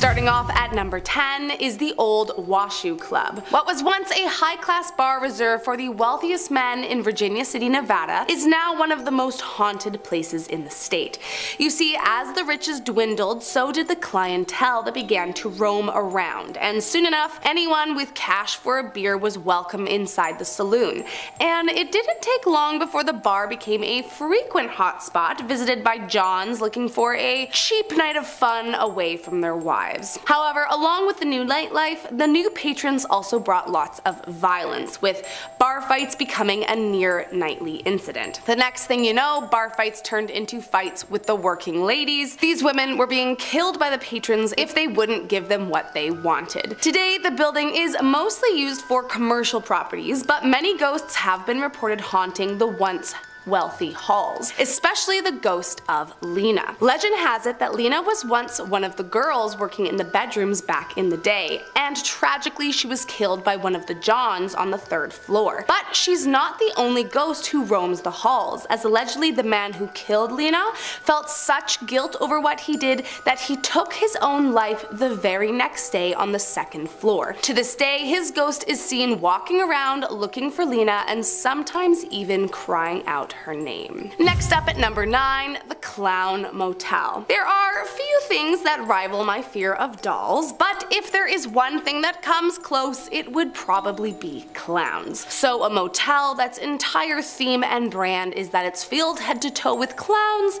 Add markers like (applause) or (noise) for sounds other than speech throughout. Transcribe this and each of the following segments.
Starting off at number 10 is the Old Washoe Club. What was once a high-class bar reserved for the wealthiest men in Virginia City, Nevada, is now one of the most haunted places in the state. You see, as the riches dwindled, so did the clientele that began to roam around, and soon enough, anyone with cash for a beer was welcome inside the saloon. And it didn't take long before the bar became a frequent hotspot visited by Johns looking for a cheap night of fun away from their wives. However, along with the new nightlife, the new patrons also brought lots of violence, with bar fights becoming a near nightly incident. The next thing you know, bar fights turned into fights with the working ladies. These women were being killed by the patrons if they wouldn't give them what they wanted. Today, the building is mostly used for commercial properties, but many ghosts have been reported haunting the once wealthy halls, especially the ghost of Lena. Legend has it that Lena was once one of the girls working in the bedrooms back in the day, and tragically she was killed by one of the Johns on the third floor. But she's not the only ghost who roams the halls, as allegedly the man who killed Lena felt such guilt over what he did that he took his own life the very next day on the second floor. To this day, his ghost is seen walking around looking for Lena and sometimes even crying out her name. Next up at number 9, the Clown Motel. There are few things that rival my fear of dolls, but if there is one thing that comes close, it would probably be clowns. So a motel that's entire theme and brand is that it's filled head to toe with clowns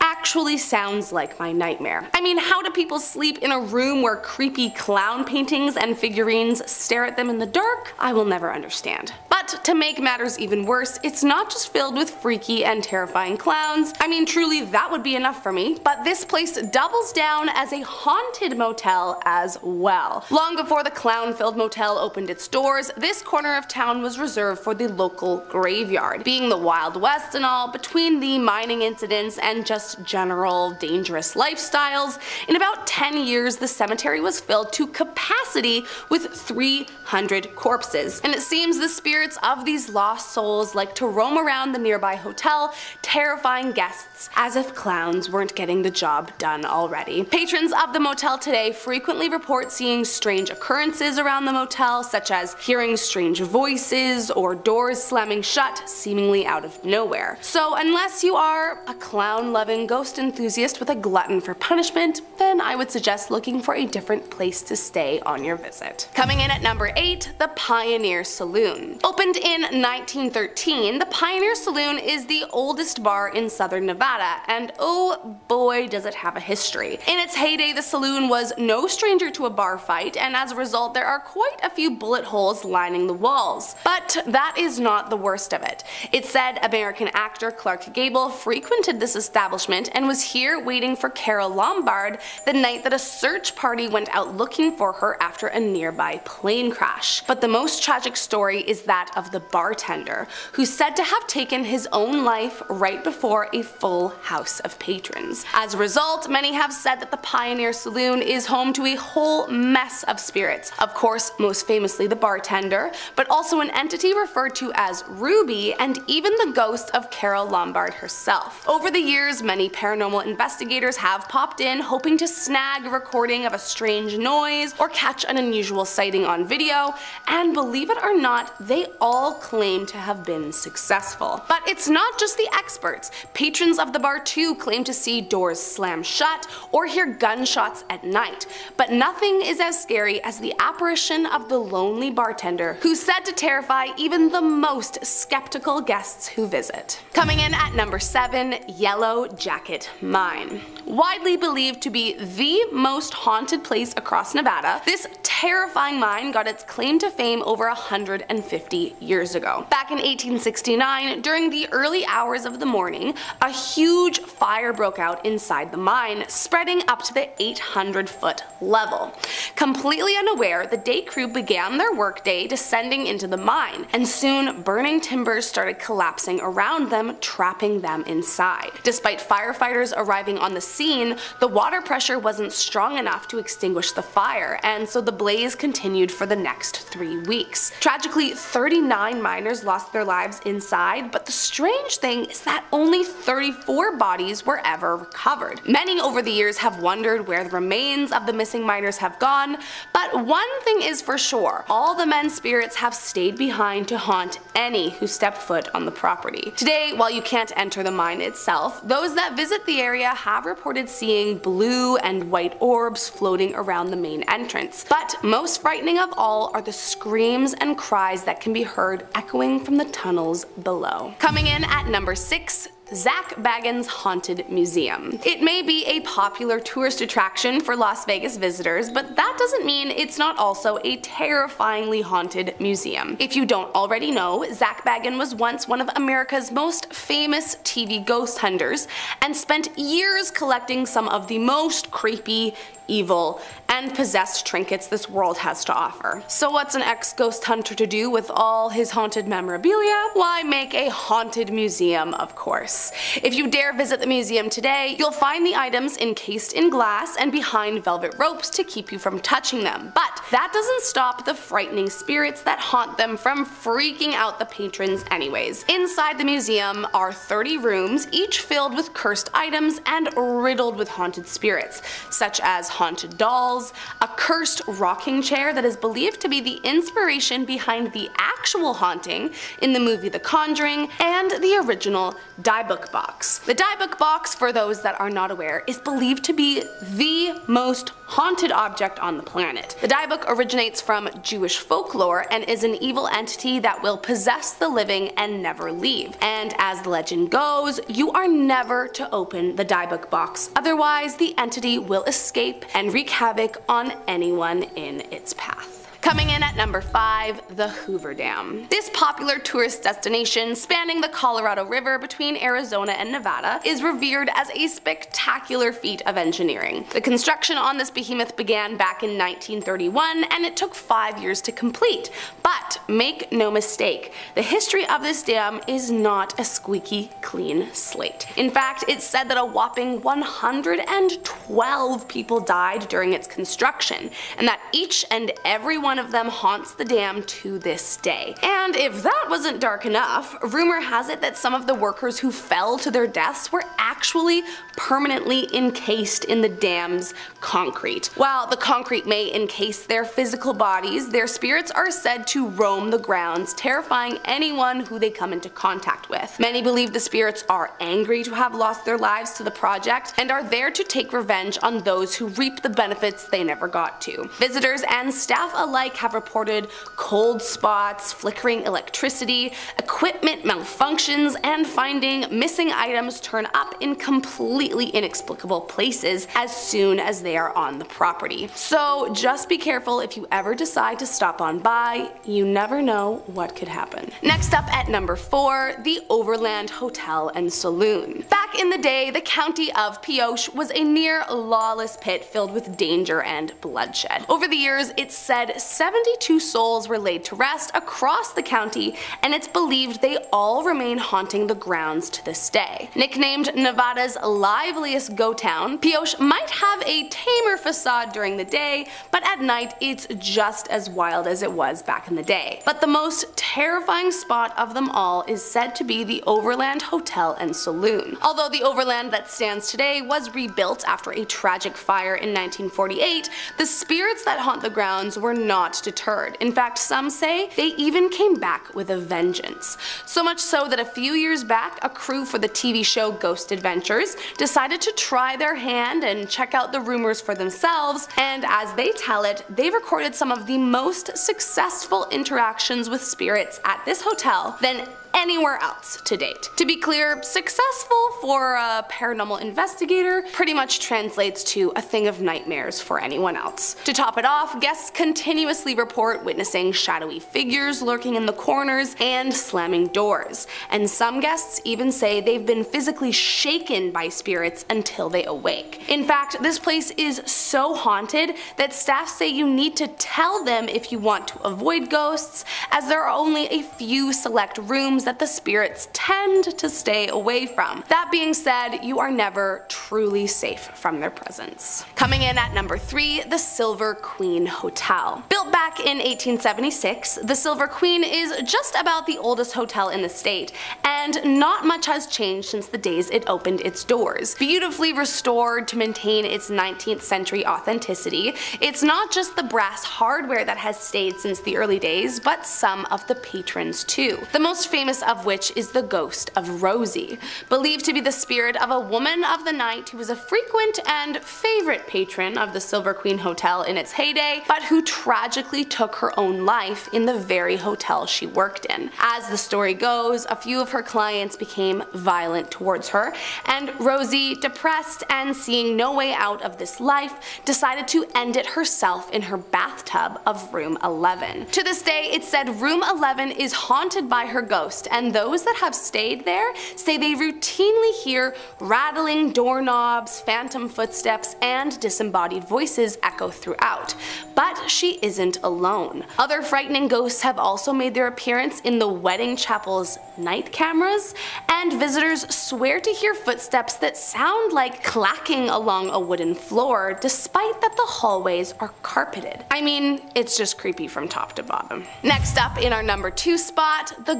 actually sounds like my nightmare. I mean, how do people sleep in a room where creepy clown paintings and figurines stare at them in the dark? I will never understand. But to make matters even worse, it's not just filled with freaky and terrifying clowns. I mean, truly that would be enough for me, but this place doubles down as a haunted motel as well. Long before the clown-filled motel opened its doors, this corner of town was reserved for the local graveyard. Being the Wild West and all, between the mining incidents and just general dangerous lifestyles, in about 10 years the cemetery was filled to capacity with 300 corpses. And it seems the spirits of these lost souls like to roam around the nearby hotel, terrifying guests as if clowns weren't getting the job done already. Patrons of the motel today frequently report seeing strange occurrences around the motel, such as hearing strange voices or doors slamming shut seemingly out of nowhere. So unless you are a clown-loving ghost enthusiast with a glutton for punishment, then I would suggest looking for a different place to stay on your visit. Coming in at number 8, the Pioneer Saloon. Opened in 1913, the Pioneer Saloon is the oldest bar in southern Nevada, and oh boy does it have a history. In its heyday, the saloon was no stranger to a bar fight, and as a result there are quite a few bullet holes lining the walls. But that is not the worst of it. It said American actor Clark Gable frequented this establishment and was here waiting for Carole Lombard the night that a search party went out looking for her after a nearby plane crash. But the most tragic story is that of the bartender, who's said to have taken his own life right before a full house of patrons. As a result, many have said that the Pioneer Saloon is home to a whole mess of spirits. Of course, most famously the bartender, but also an entity referred to as Ruby and even the ghost of Carole Lombard herself. Over the years, many paranormal investigators have popped in hoping to snag a recording of a strange noise or catch an unusual sighting on video, and believe it or not, they all claim to have been successful. But it's not just the experts. Patrons of the bar too claim to see doors slam shut or hear gunshots at night, but nothing is as scary as the apparition of the lonely bartender who's said to terrify even the most skeptical guests who visit. Coming in at number 7, Yellow Jacket Mine. Widely believed to be the most haunted place across Nevada, this terrifying mine got its claim to fame over 150 years ago. Back in 1869, during the early hours of the morning, a huge fire broke out inside the mine, spreading up to the 800 foot level. Completely unaware, the day crew began their workday descending into the mine, and soon burning timbers started collapsing around them, trapping them inside. Despite firefighters arriving on the scene, the water pressure wasn't strong enough to extinguish the fire, and so the blaze continued for the next three weeks. Tragically, 39 miners lost their lives inside, but the strange thing is that only 34 bodies were ever recovered. Many over the years have wondered where the remains of the missing miners have gone, but one thing is for sure, all the men's spirits have stayed behind to haunt any who stepped foot on the property. Today, while you can't enter the mine itself, those that visit the area have reported seeing blue and white orbs floating around the main entrance. But most frightening of all are the screams and cries that can be heard echoing from the tunnels below. Coming in at number 6, Zak Bagans Haunted Museum. It may be a popular tourist attraction for Las Vegas visitors, but that doesn't mean it's not also a terrifyingly haunted museum. If you don't already know, Zak Bagans was once one of America's most famous TV ghost hunters and spent years collecting some of the most creepy, evil, and possessed trinkets this world has to offer. So what's an ex-ghost hunter to do with all his haunted memorabilia? Why make a haunted museum, of course. If you dare visit the museum today, you'll find the items encased in glass and behind velvet ropes to keep you from touching them. But that doesn't stop the frightening spirits that haunt them from freaking out the patrons anyways. Inside the museum are 30 rooms, each filled with cursed items and riddled with haunted spirits, such as haunted dolls, a cursed rocking chair that is believed to be the inspiration behind the actual haunting in the movie The Conjuring, and the original Dybbuk box. The Dybbuk box, for those that are not aware, is believed to be the most haunted object on the planet. The Dybbuk originates from Jewish folklore and is an evil entity that will possess the living and never leave. And as the legend goes, you are never to open the Dybbuk box, otherwise the entity will escape and wreak havoc on anyone in its path. Coming in at number 5, the Hoover Dam. This popular tourist destination spanning the Colorado River between Arizona and Nevada is revered as a spectacular feat of engineering. The construction on this behemoth began back in 1931 and it took 5 years to complete. But make no mistake, the history of this dam is not a squeaky clean slate. In fact, it's said that a whopping 112 people died during its construction and that each and every one one of them haunts the dam to this day. And if that wasn't dark enough, rumor has it that some of the workers who fell to their deaths were actually permanently encased in the dam's concrete. While the concrete may encase their physical bodies, their spirits are said to roam the grounds, terrifying anyone who they come into contact with. Many believe the spirits are angry to have lost their lives to the project and are there to take revenge on those who reap the benefits they never got to. Visitors and staff alike alike have reported cold spots, flickering electricity, equipment malfunctions, and finding missing items turn up in completely inexplicable places as soon as they are on the property. So just be careful if you ever decide to stop on by, you never know what could happen. Next up at number 4, the Overland Hotel and Saloon. Back in the day, the county of Pioche was a near lawless pit filled with danger and bloodshed. Over the years, it's said 72 souls were laid to rest across the county, and it's believed they all remain haunting the grounds to this day. Nicknamed Nevada's liveliest go town, Pioche might have a tamer facade during the day, but at night it's just as wild as it was back in the day. But the most terrifying spot of them all is said to be the Overland Hotel and Saloon. Although the Overland that stands today was rebuilt after a tragic fire in 1948, the spirits that haunt the grounds were not not deterred. In fact, some say they even came back with a vengeance. So much so that a few years back, a crew for the TV show Ghost Adventures decided to try their hand and check out the rumors for themselves, and as they tell it, they recorded some of the most successful interactions with spirits at this hotel than anywhere else to date. To be clear, successful for a paranormal investigator pretty much translates to a thing of nightmares for anyone else. To top it off, guests continuously report witnessing shadowy figures lurking in the corners and slamming doors, and some guests even say they've been physically shaken by spirits until they awake. In fact, this place is so haunted that staff say you need to tell them if you want to avoid ghosts, as there are only a few select rooms that the spirits tend to stay away from. That being said, you are never truly safe from their presence. Coming in at number 3, the Silver Queen Hotel. Built back in 1876, the Silver Queen is just about the oldest hotel in the state, and not much has changed since the days it opened its doors. Beautifully restored to maintain its 19th century authenticity, it's not just the brass hardware that has stayed since the early days, but some of the patrons too. The most famous of which is the ghost of Rosie, believed to be the spirit of a woman of the night who was a frequent and favorite patron of the Silver Queen Hotel in its heyday, but who tragically took her own life in the very hotel she worked in. As the story goes, a few of her clients became violent towards her, and Rosie, depressed and seeing no way out of this life, decided to end it herself in her bathtub of room 11. To this day, it's said room 11 is haunted by her ghost, and those that have stayed there say they routinely hear rattling doorknobs, phantom footsteps, and disembodied voices echo throughout. But she isn't alone. Other frightening ghosts have also made their appearance in the wedding chapel's night cameras, and visitors swear to hear footsteps that sound like clacking along a wooden floor despite that the hallways are carpeted. I mean, it's just creepy from top to bottom. Next up in our number 2 spot, the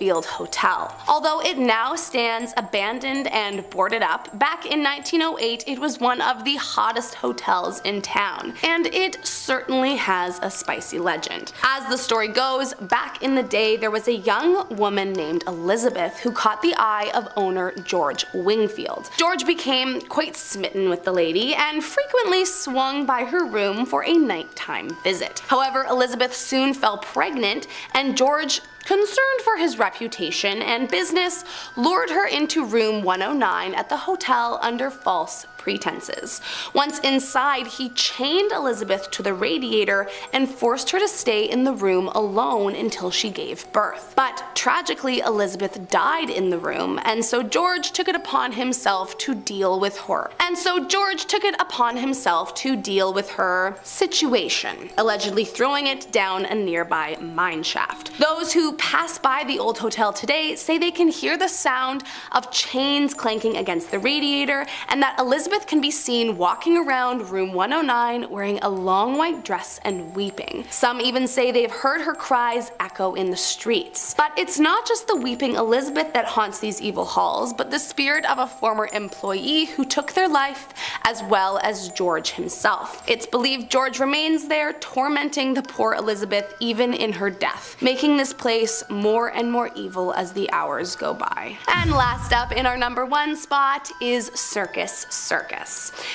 Goldfield Hotel. Although it now stands abandoned and boarded up, back in 1908 it was one of the hottest hotels in town, and it certainly has a spicy legend. As the story goes, back in the day there was a young woman named Elizabeth who caught the eye of owner George Wingfield. George became quite smitten with the lady and frequently swung by her room for a nighttime visit. However, Elizabeth soon fell pregnant and George Concerned for his reputation and business, lured her into room 109 at the hotel under false pretenses. Once inside, he chained Elizabeth to the radiator and forced her to stay in the room alone until she gave birth. But tragically, Elizabeth died in the room, and so George took it upon himself to deal with her. And so George took it upon himself to deal with her situation, allegedly throwing it down a nearby mine shaft. Those who pass by the old hotel today say they can hear the sound of chains clanking against the radiator and that Elizabeth can be seen walking around room 109 wearing a long white dress and weeping. Some even say they've heard her cries echo in the streets. But it's not just the weeping Elizabeth that haunts these evil halls, but the spirit of a former employee who took their life as well as George himself. It's believed George remains there tormenting the poor Elizabeth even in her death, making this place place more and more evil as the hours go by. And last up in our number one spot is Circus Circus.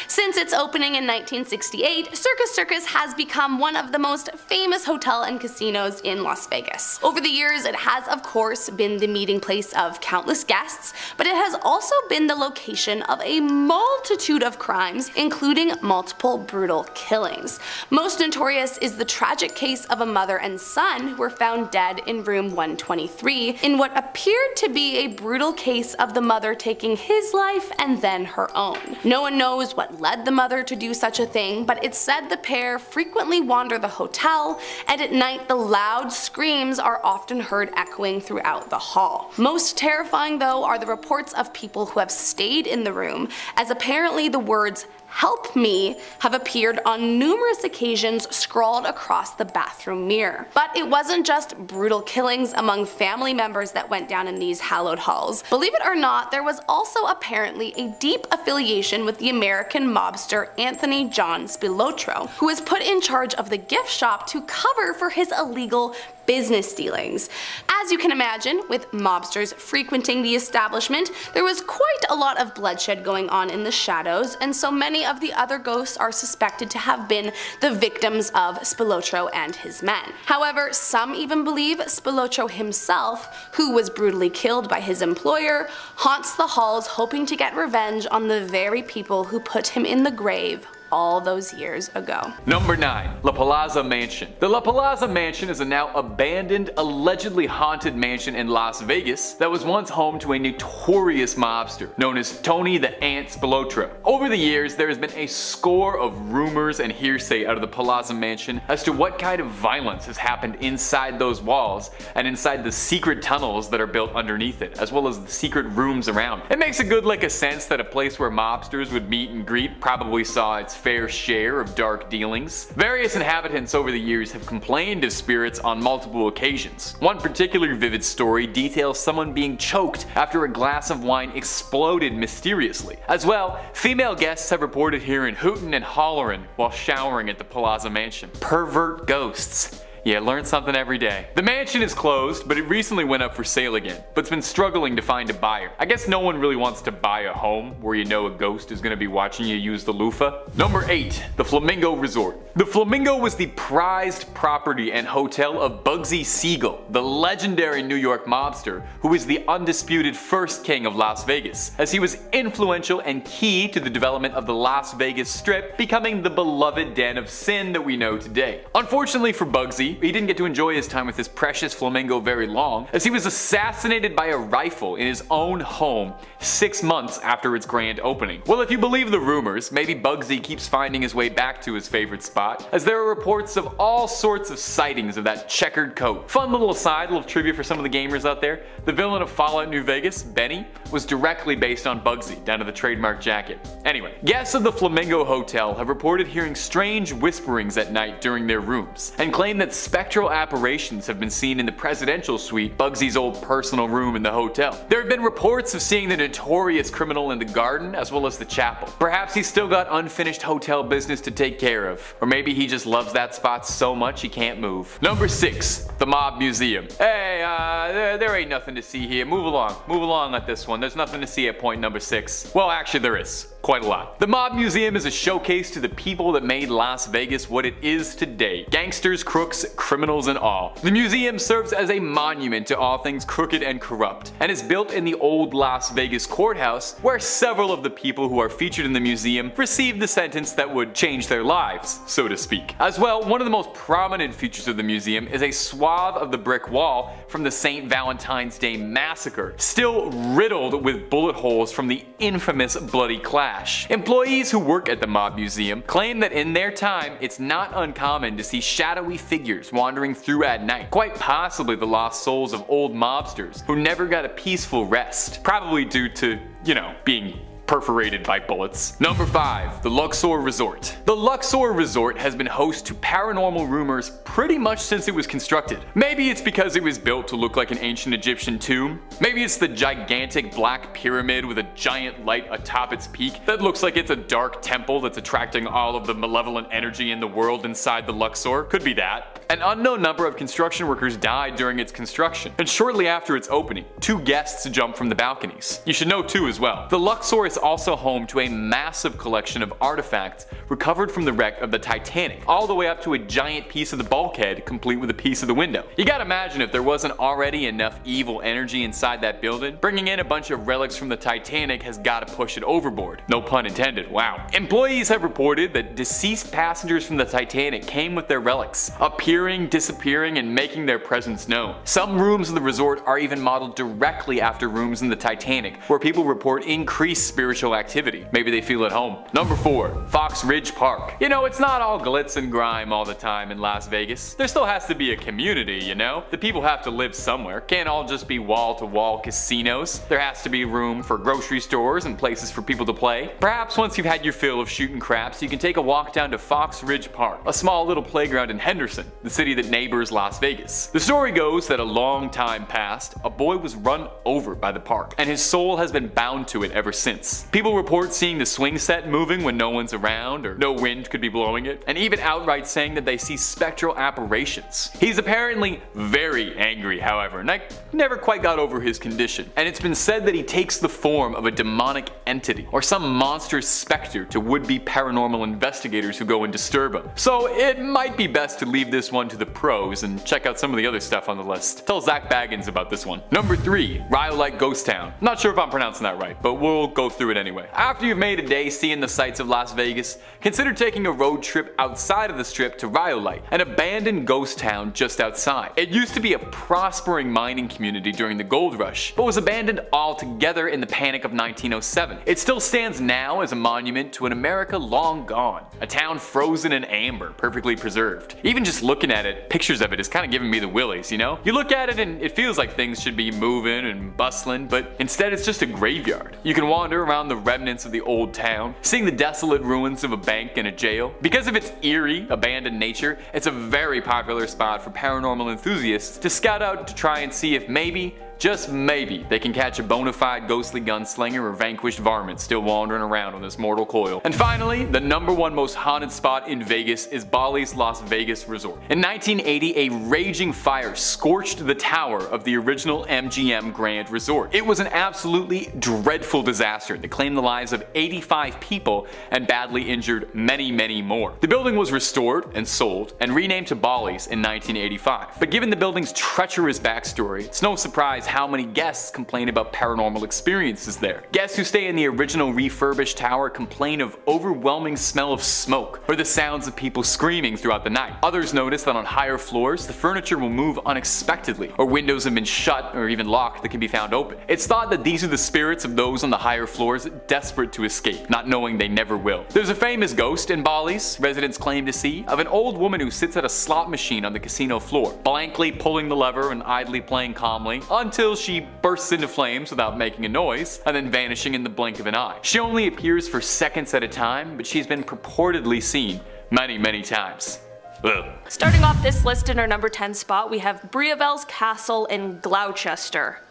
Since its opening in 1968, Circus Circus has become one of the most famous hotel and casinos in Las Vegas. Over the years, it has of course been the meeting place of countless guests, but it has also been the location of a multitude of crimes, including multiple brutal killings. Most notorious is the tragic case of a mother and son who were found dead in room room 123 in what appeared to be a brutal case of the mother taking his life and then her own. No one knows what led the mother to do such a thing, but it's said the pair frequently wander the hotel, and at night the loud screams are often heard echoing throughout the hall. Most terrifying though are the reports of people who have stayed in the room, as apparently the words help me have appeared on numerous occasions scrawled across the bathroom mirror. But it wasn't just brutal killings among family members that went down in these hallowed halls. Believe it or not, there was also apparently a deep affiliation with the American mobster Anthony John Spilotro, who was put in charge of the gift shop to cover for his illegal business dealings. As you can imagine, with mobsters frequenting the establishment, there was quite a lot of bloodshed going on in the shadows, and so many of the other ghosts are suspected to have been the victims of Spilotro and his men. However, some even believe Spilotro himself, who was brutally killed by his employer, haunts the halls hoping to get revenge on the very people who put him in the grave all those years ago. Number 9. La Plaza Mansion The La Plaza Mansion is a now abandoned, allegedly haunted mansion in Las Vegas that was once home to a notorious mobster known as Tony the Ant Spilotro. Over the years, there has been a score of rumors and hearsay out of the Plaza Mansion as to what kind of violence has happened inside those walls and inside the secret tunnels that are built underneath it, as well as the secret rooms around. It makes a good like a sense that a place where mobsters would meet and greet probably saw its fair share of dark dealings. Various inhabitants over the years have complained of spirits on multiple occasions. One particularly vivid story details someone being choked after a glass of wine exploded mysteriously. As well, female guests have reported hearing hooting and hollering while showering at the Plaza Mansion. Pervert ghosts. Yeah, learn something every day. The mansion is closed, but it recently went up for sale again, but it's been struggling to find a buyer. I guess no one really wants to buy a home where you know a ghost is gonna be watching you use the loofah. Number 8. The Flamingo Resort. The Flamingo was the prized property and hotel of Bugsy Siegel, the legendary New York mobster who is the undisputed first king of Las Vegas, as he was influential and key to the development of the Las Vegas Strip, becoming the beloved den of sin that we know today. Unfortunately for Bugsy, he didn't get to enjoy his time with his precious flamingo very long, as he was assassinated by a rifle in his own home six months after its grand opening. Well, if you believe the rumors, maybe Bugsy keeps finding his way back to his favorite spot, as there are reports of all sorts of sightings of that checkered coat. Fun little aside, little trivia for some of the gamers out there, the villain of Fallout New Vegas, Benny, was directly based on Bugsy, down to the trademark jacket. Anyway, guests of the Flamingo Hotel have reported hearing strange whisperings at night during their rooms, and claim that spectral apparitions have been seen in the presidential suite, Bugsy's old personal room in the hotel. There have been reports of seeing the notorious criminal in the garden as well as the chapel. Perhaps he's still got unfinished hotel business to take care of, or maybe he just loves that spot so much he can't move. Number 6. The Mob Museum. Hey, uh, there, there ain't nothing to see here. Move along. Move along at this one. There's nothing to see at point number 6. Well, actually there is quite a lot. The Mob Museum is a showcase to the people that made Las Vegas what it is today. Gangsters, crooks, criminals and all. The museum serves as a monument to all things crooked and corrupt, and is built in the old Las Vegas courthouse where several of the people who are featured in the museum received the sentence that would change their lives, so to speak. As well, one of the most prominent features of the museum is a swath of the brick wall from the St. Valentine's Day Massacre, still riddled with bullet holes from the infamous Bloody Clash. Employees who work at the Mob Museum claim that in their time it's not uncommon to see shadowy figures wandering through at night, quite possibly the lost souls of old mobsters who never got a peaceful rest, probably due to, you know, being perforated by bullets. Number 5. The Luxor Resort. The Luxor Resort has been host to paranormal rumors pretty much since it was constructed. Maybe it's because it was built to look like an ancient Egyptian tomb. Maybe it's the gigantic black pyramid with a giant light atop its peak that looks like it's a dark temple that's attracting all of the malevolent energy in the world inside the Luxor. Could be that. An unknown number of construction workers died during its construction, and shortly after its opening, two guests jumped from the balconies. You should know too as well. The Luxor is also home to a massive collection of artifacts recovered from the wreck of the Titanic, all the way up to a giant piece of the bulkhead complete with a piece of the window. You gotta imagine if there wasn't already enough evil energy inside that building, bringing in a bunch of relics from the Titanic has gotta push it overboard. No pun intended, wow. Employees have reported that deceased passengers from the Titanic came with their relics, appearing, disappearing, and making their presence known. Some rooms in the resort are even modeled directly after rooms in the Titanic, where people report increased spiritual activity. Maybe they feel at home. Number 4. Fox Ridge Park. You know, it's not all glitz and grime all the time in Las Vegas. There still has to be a community, you know? The people have to live somewhere. Can't all just be wall-to-wall -wall casinos. There has to be room for grocery stores and places for people to play. Perhaps once you've had your fill of shooting craps, you can take a walk down to Fox Ridge Park, a small little playground in Henderson, the city that neighbors Las Vegas. The story goes that a long time past, a boy was run over by the park, and his soul has been bound to it ever since. People report seeing the swing set moving when no one's around or no wind could be blowing it, and even outright saying that they see spectral apparitions. He's apparently very angry however, and I never quite got over his condition, and it's been said that he takes the form of a demonic entity, or some monstrous specter to would-be paranormal investigators who go and disturb him. So it might be best to leave this one to the pros and check out some of the other stuff on the list. Tell Zak Bagans about this one. Number 3. Rhyolite Ghost Town. Not sure if I'm pronouncing that right, but we'll go through do it anyway. After you've made a day seeing the sights of Las Vegas, consider taking a road trip outside of the strip to Rhyolite, an abandoned ghost town just outside. It used to be a prospering mining community during the gold rush, but was abandoned altogether in the panic of 1907. It still stands now as a monument to an America long gone, a town frozen in amber, perfectly preserved. Even just looking at it, pictures of it is kind of giving me the willies, you know? You look at it and it feels like things should be moving and bustling, but instead it's just a graveyard. You can wander around the remnants of the old town, seeing the desolate ruins of a bank and a jail. Because of its eerie, abandoned nature, it's a very popular spot for paranormal enthusiasts to scout out to try and see if maybe just maybe they can catch a bona fide ghostly gunslinger or vanquished varmint still wandering around on this mortal coil. And finally, the number one most haunted spot in Vegas is Bally's Las Vegas Resort. In 1980, a raging fire scorched the tower of the original MGM Grand Resort. It was an absolutely dreadful disaster that claimed the lives of 85 people and badly injured many, many more. The building was restored and sold and renamed to Bally's in 1985. But given the building's treacherous backstory, it's no surprise how many guests complain about paranormal experiences there. Guests who stay in the original refurbished tower complain of overwhelming smell of smoke or the sounds of people screaming throughout the night. Others notice that on higher floors, the furniture will move unexpectedly, or windows have been shut or even locked that can be found open. It's thought that these are the spirits of those on the higher floors desperate to escape, not knowing they never will. There's a famous ghost in Bally's, residents claim to see, of an old woman who sits at a slot machine on the casino floor, blankly pulling the lever and idly playing calmly, until until she bursts into flames without making a noise, and then vanishing in the blink of an eye. She only appears for seconds at a time, but she's been purportedly seen many, many times. Ugh. Starting off this list in our number 10 spot, we have Briavel's Castle in Gloucester.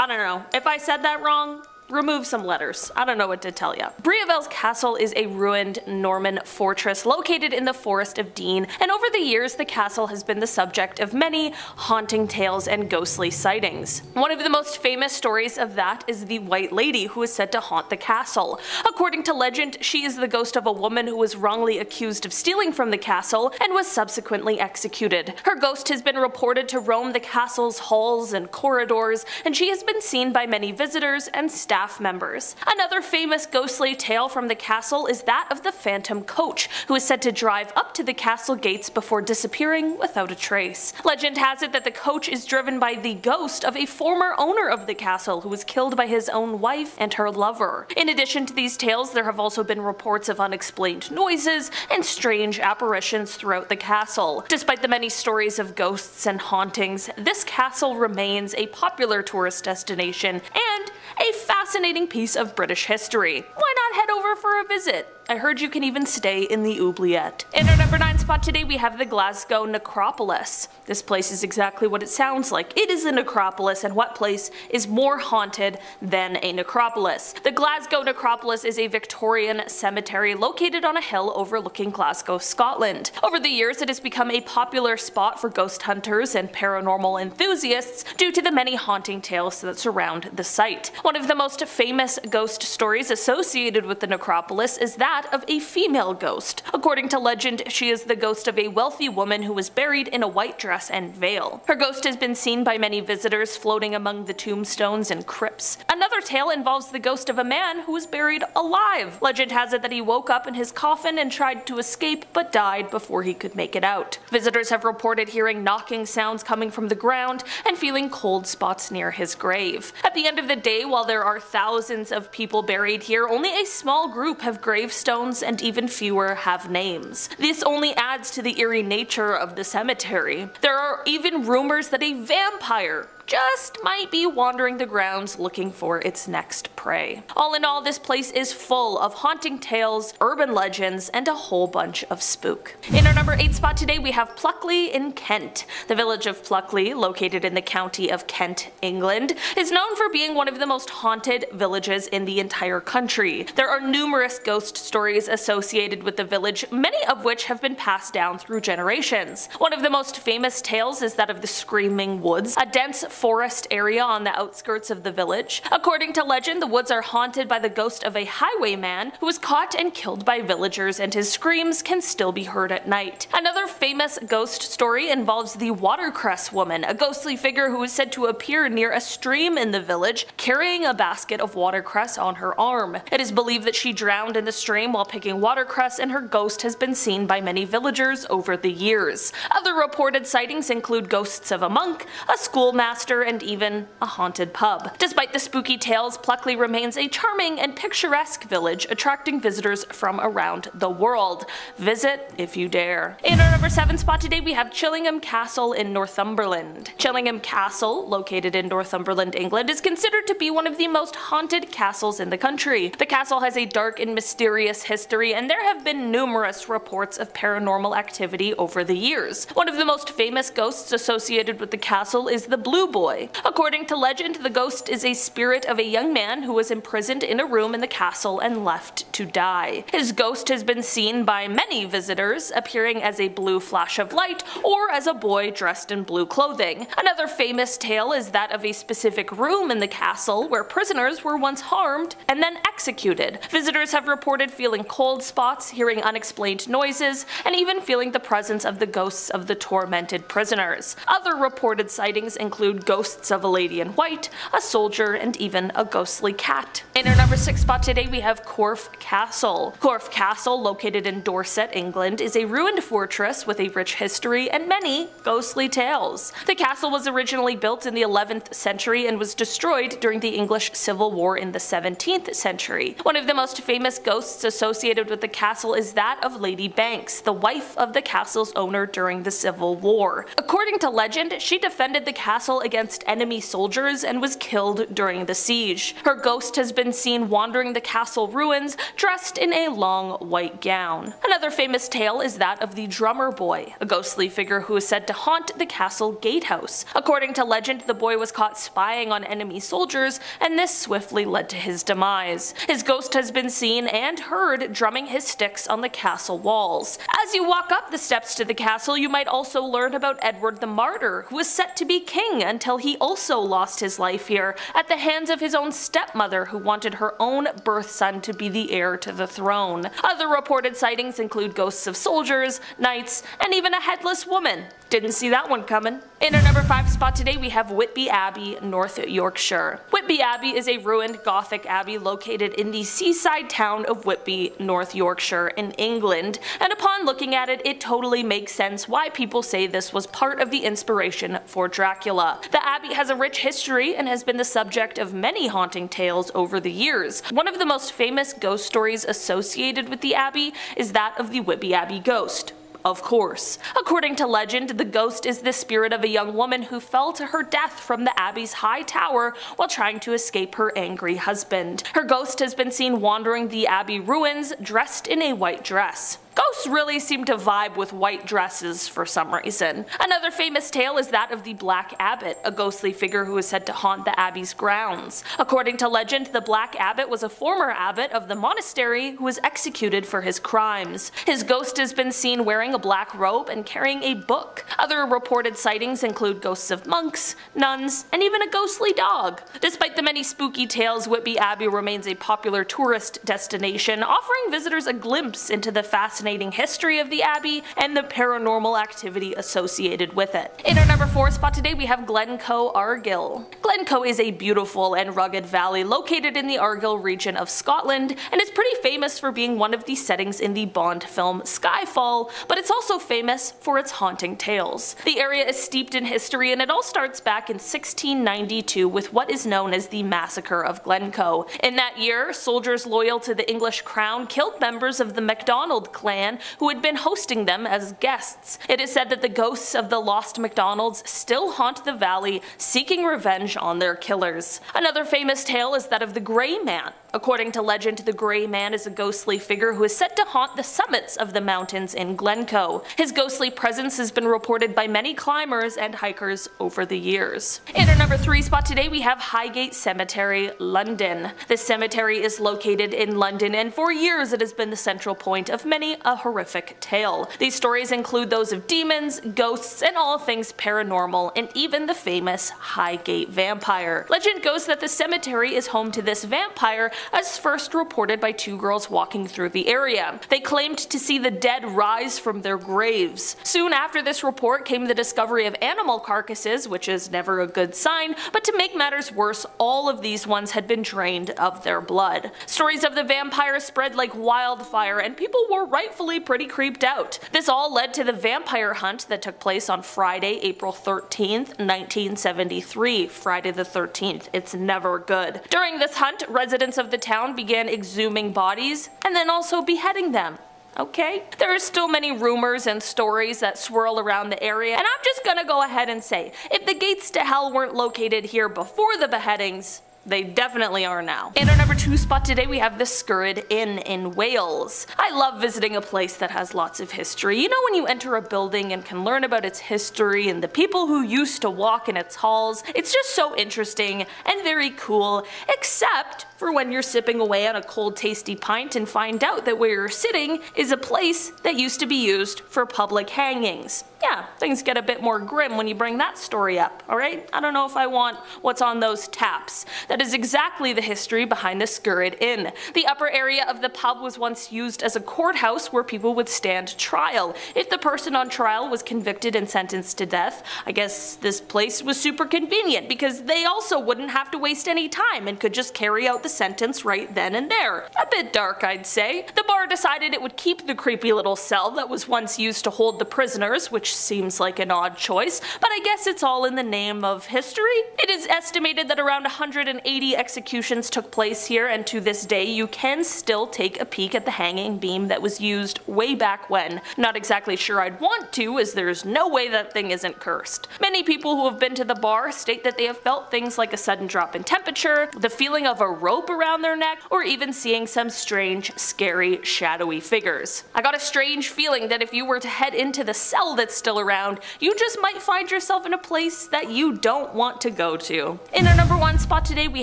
I don't know, if I said that wrong, remove some letters. I don't know what to tell you. Briavel's castle is a ruined Norman fortress located in the Forest of Dean, and over the years the castle has been the subject of many haunting tales and ghostly sightings. One of the most famous stories of that is the White Lady who is said to haunt the castle. According to legend, she is the ghost of a woman who was wrongly accused of stealing from the castle and was subsequently executed. Her ghost has been reported to roam the castle's halls and corridors, and she has been seen by many visitors and staff staff members. Another famous ghostly tale from the castle is that of the Phantom Coach, who is said to drive up to the castle gates before disappearing without a trace. Legend has it that the coach is driven by the ghost of a former owner of the castle who was killed by his own wife and her lover. In addition to these tales, there have also been reports of unexplained noises and strange apparitions throughout the castle. Despite the many stories of ghosts and hauntings, this castle remains a popular tourist destination and a fascinating piece of British history. Why not head over for a visit? I heard you can even stay in the oubliette. In our number 9 spot today we have the Glasgow Necropolis. This place is exactly what it sounds like. It is a necropolis and what place is more haunted than a necropolis? The Glasgow Necropolis is a Victorian cemetery located on a hill overlooking Glasgow, Scotland. Over the years it has become a popular spot for ghost hunters and paranormal enthusiasts due to the many haunting tales that surround the site. One of the most famous ghost stories associated with the necropolis is that that of a female ghost. According to legend, she is the ghost of a wealthy woman who was buried in a white dress and veil. Her ghost has been seen by many visitors floating among the tombstones and crypts. Another tale involves the ghost of a man who was buried alive. Legend has it that he woke up in his coffin and tried to escape but died before he could make it out. Visitors have reported hearing knocking sounds coming from the ground and feeling cold spots near his grave. At the end of the day, while there are thousands of people buried here, only a small group have graves and even fewer have names. This only adds to the eerie nature of the cemetery. There are even rumors that a vampire just might be wandering the grounds looking for its next prey. All in all, this place is full of haunting tales, urban legends, and a whole bunch of spook. In our number 8 spot today we have Pluckley in Kent. The village of Pluckley, located in the county of Kent, England, is known for being one of the most haunted villages in the entire country. There are numerous ghost stories associated with the village, many of which have been passed down through generations. One of the most famous tales is that of the Screaming Woods, a dense forest area on the outskirts of the village. According to legend, the woods are haunted by the ghost of a highwayman who was caught and killed by villagers and his screams can still be heard at night. Another famous ghost story involves the Watercress Woman, a ghostly figure who is said to appear near a stream in the village carrying a basket of watercress on her arm. It is believed that she drowned in the stream while picking watercress and her ghost has been seen by many villagers over the years. Other reported sightings include ghosts of a monk, a schoolmaster, and even a haunted pub. Despite the spooky tales, Pluckley remains a charming and picturesque village attracting visitors from around the world. Visit if you dare. In our number 7 spot today we have Chillingham Castle in Northumberland. Chillingham Castle, located in Northumberland, England, is considered to be one of the most haunted castles in the country. The castle has a dark and mysterious history and there have been numerous reports of paranormal activity over the years. One of the most famous ghosts associated with the castle is the Blue Boy. According to legend, the ghost is a spirit of a young man who was imprisoned in a room in the castle and left to die. His ghost has been seen by many visitors, appearing as a blue flash of light or as a boy dressed in blue clothing. Another famous tale is that of a specific room in the castle where prisoners were once harmed and then executed. Visitors have reported feeling cold spots, hearing unexplained noises, and even feeling the presence of the ghosts of the tormented prisoners. Other reported sightings include ghosts of a lady in white, a soldier, and even a ghostly cat. In our number 6 spot today we have Corfe Castle. Corfe Castle, located in Dorset, England, is a ruined fortress with a rich history and many ghostly tales. The castle was originally built in the 11th century and was destroyed during the English Civil War in the 17th century. One of the most famous ghosts associated with the castle is that of Lady Banks, the wife of the castle's owner during the Civil War. According to legend, she defended the castle against enemy soldiers and was killed during the siege. Her ghost has been seen wandering the castle ruins dressed in a long white gown. Another famous tale is that of the Drummer Boy, a ghostly figure who is said to haunt the castle gatehouse. According to legend, the boy was caught spying on enemy soldiers and this swiftly led to his demise. His ghost has been seen and heard drumming his sticks on the castle walls. As you walk up the steps to the castle, you might also learn about Edward the Martyr, who was set to be king until he also lost his life here at the hands of his own stepmother who wanted her own birth son to be the heir to the throne. Other reported sightings include ghosts of soldiers, knights, and even a headless woman. Didn't see that one coming. In our number 5 spot today we have Whitby Abbey, North Yorkshire. Whitby Abbey is a ruined Gothic abbey located in the seaside town of Whitby, North Yorkshire in England, and upon looking at it, it totally makes sense why people say this was part of the inspiration for Dracula. The abbey has a rich history and has been the subject of many haunting tales over the years. One of the most famous ghost stories associated with the abbey is that of the Whitby Abbey ghost of course. According to legend, the ghost is the spirit of a young woman who fell to her death from the abbey's high tower while trying to escape her angry husband. Her ghost has been seen wandering the abbey ruins dressed in a white dress. Ghosts really seem to vibe with white dresses for some reason. Another famous tale is that of the Black Abbot, a ghostly figure who is said to haunt the abbey's grounds. According to legend, the Black Abbot was a former abbot of the monastery who was executed for his crimes. His ghost has been seen wearing a black robe and carrying a book. Other reported sightings include ghosts of monks, nuns, and even a ghostly dog. Despite the many spooky tales, Whitby Abbey remains a popular tourist destination, offering visitors a glimpse into the fascinating fascinating history of the Abbey and the paranormal activity associated with it. In our number 4 spot today we have Glencoe Argyll. Glencoe is a beautiful and rugged valley located in the Argyll region of Scotland and is pretty famous for being one of the settings in the Bond film Skyfall, but it's also famous for its haunting tales. The area is steeped in history and it all starts back in 1692 with what is known as the Massacre of Glencoe. In that year, soldiers loyal to the English crown killed members of the MacDonald clan clan who had been hosting them as guests. It is said that the ghosts of the lost MacDonald's still haunt the valley, seeking revenge on their killers. Another famous tale is that of the Grey Man, According to legend, the Grey Man is a ghostly figure who is said to haunt the summits of the mountains in Glencoe. His ghostly presence has been reported by many climbers and hikers over the years. In our number 3 spot today we have Highgate Cemetery, London. This cemetery is located in London and for years it has been the central point of many a horrific tale. These stories include those of demons, ghosts, and all things paranormal, and even the famous Highgate vampire. Legend goes that the cemetery is home to this vampire as first reported by two girls walking through the area. They claimed to see the dead rise from their graves. Soon after this report came the discovery of animal carcasses, which is never a good sign, but to make matters worse, all of these ones had been drained of their blood. Stories of the vampire spread like wildfire and people were rightfully pretty creeped out. This all led to the vampire hunt that took place on Friday, April 13th, 1973. Friday the 13th. It's never good. During this hunt, residents of the town began exhuming bodies and then also beheading them okay? There are still many rumors and stories that swirl around the area, and I'm just gonna go ahead and say, if the gates to hell weren't located here before the beheadings, they definitely are now. In our number 2 spot today we have the Skirrid Inn in Wales. I love visiting a place that has lots of history. You know when you enter a building and can learn about its history and the people who used to walk in its halls? It's just so interesting and very cool, except for when you're sipping away on a cold tasty pint and find out that where you're sitting is a place that used to be used for public hangings yeah, things get a bit more grim when you bring that story up, alright? I don't know if I want what's on those taps. That is exactly the history behind the Skirrid Inn. The upper area of the pub was once used as a courthouse where people would stand trial. If the person on trial was convicted and sentenced to death, I guess this place was super convenient because they also wouldn't have to waste any time and could just carry out the sentence right then and there. A bit dark, I'd say. The bar decided it would keep the creepy little cell that was once used to hold the prisoners, which seems like an odd choice, but I guess it's all in the name of history. It is estimated that around 180 executions took place here, and to this day you can still take a peek at the hanging beam that was used way back when. Not exactly sure I'd want to, as there's no way that thing isn't cursed. Many people who have been to the bar state that they have felt things like a sudden drop in temperature, the feeling of a rope around their neck, or even seeing some strange, scary, shadowy figures. I got a strange feeling that if you were to head into the cell that's still around, you just might find yourself in a place that you don't want to go to. In our number one spot today we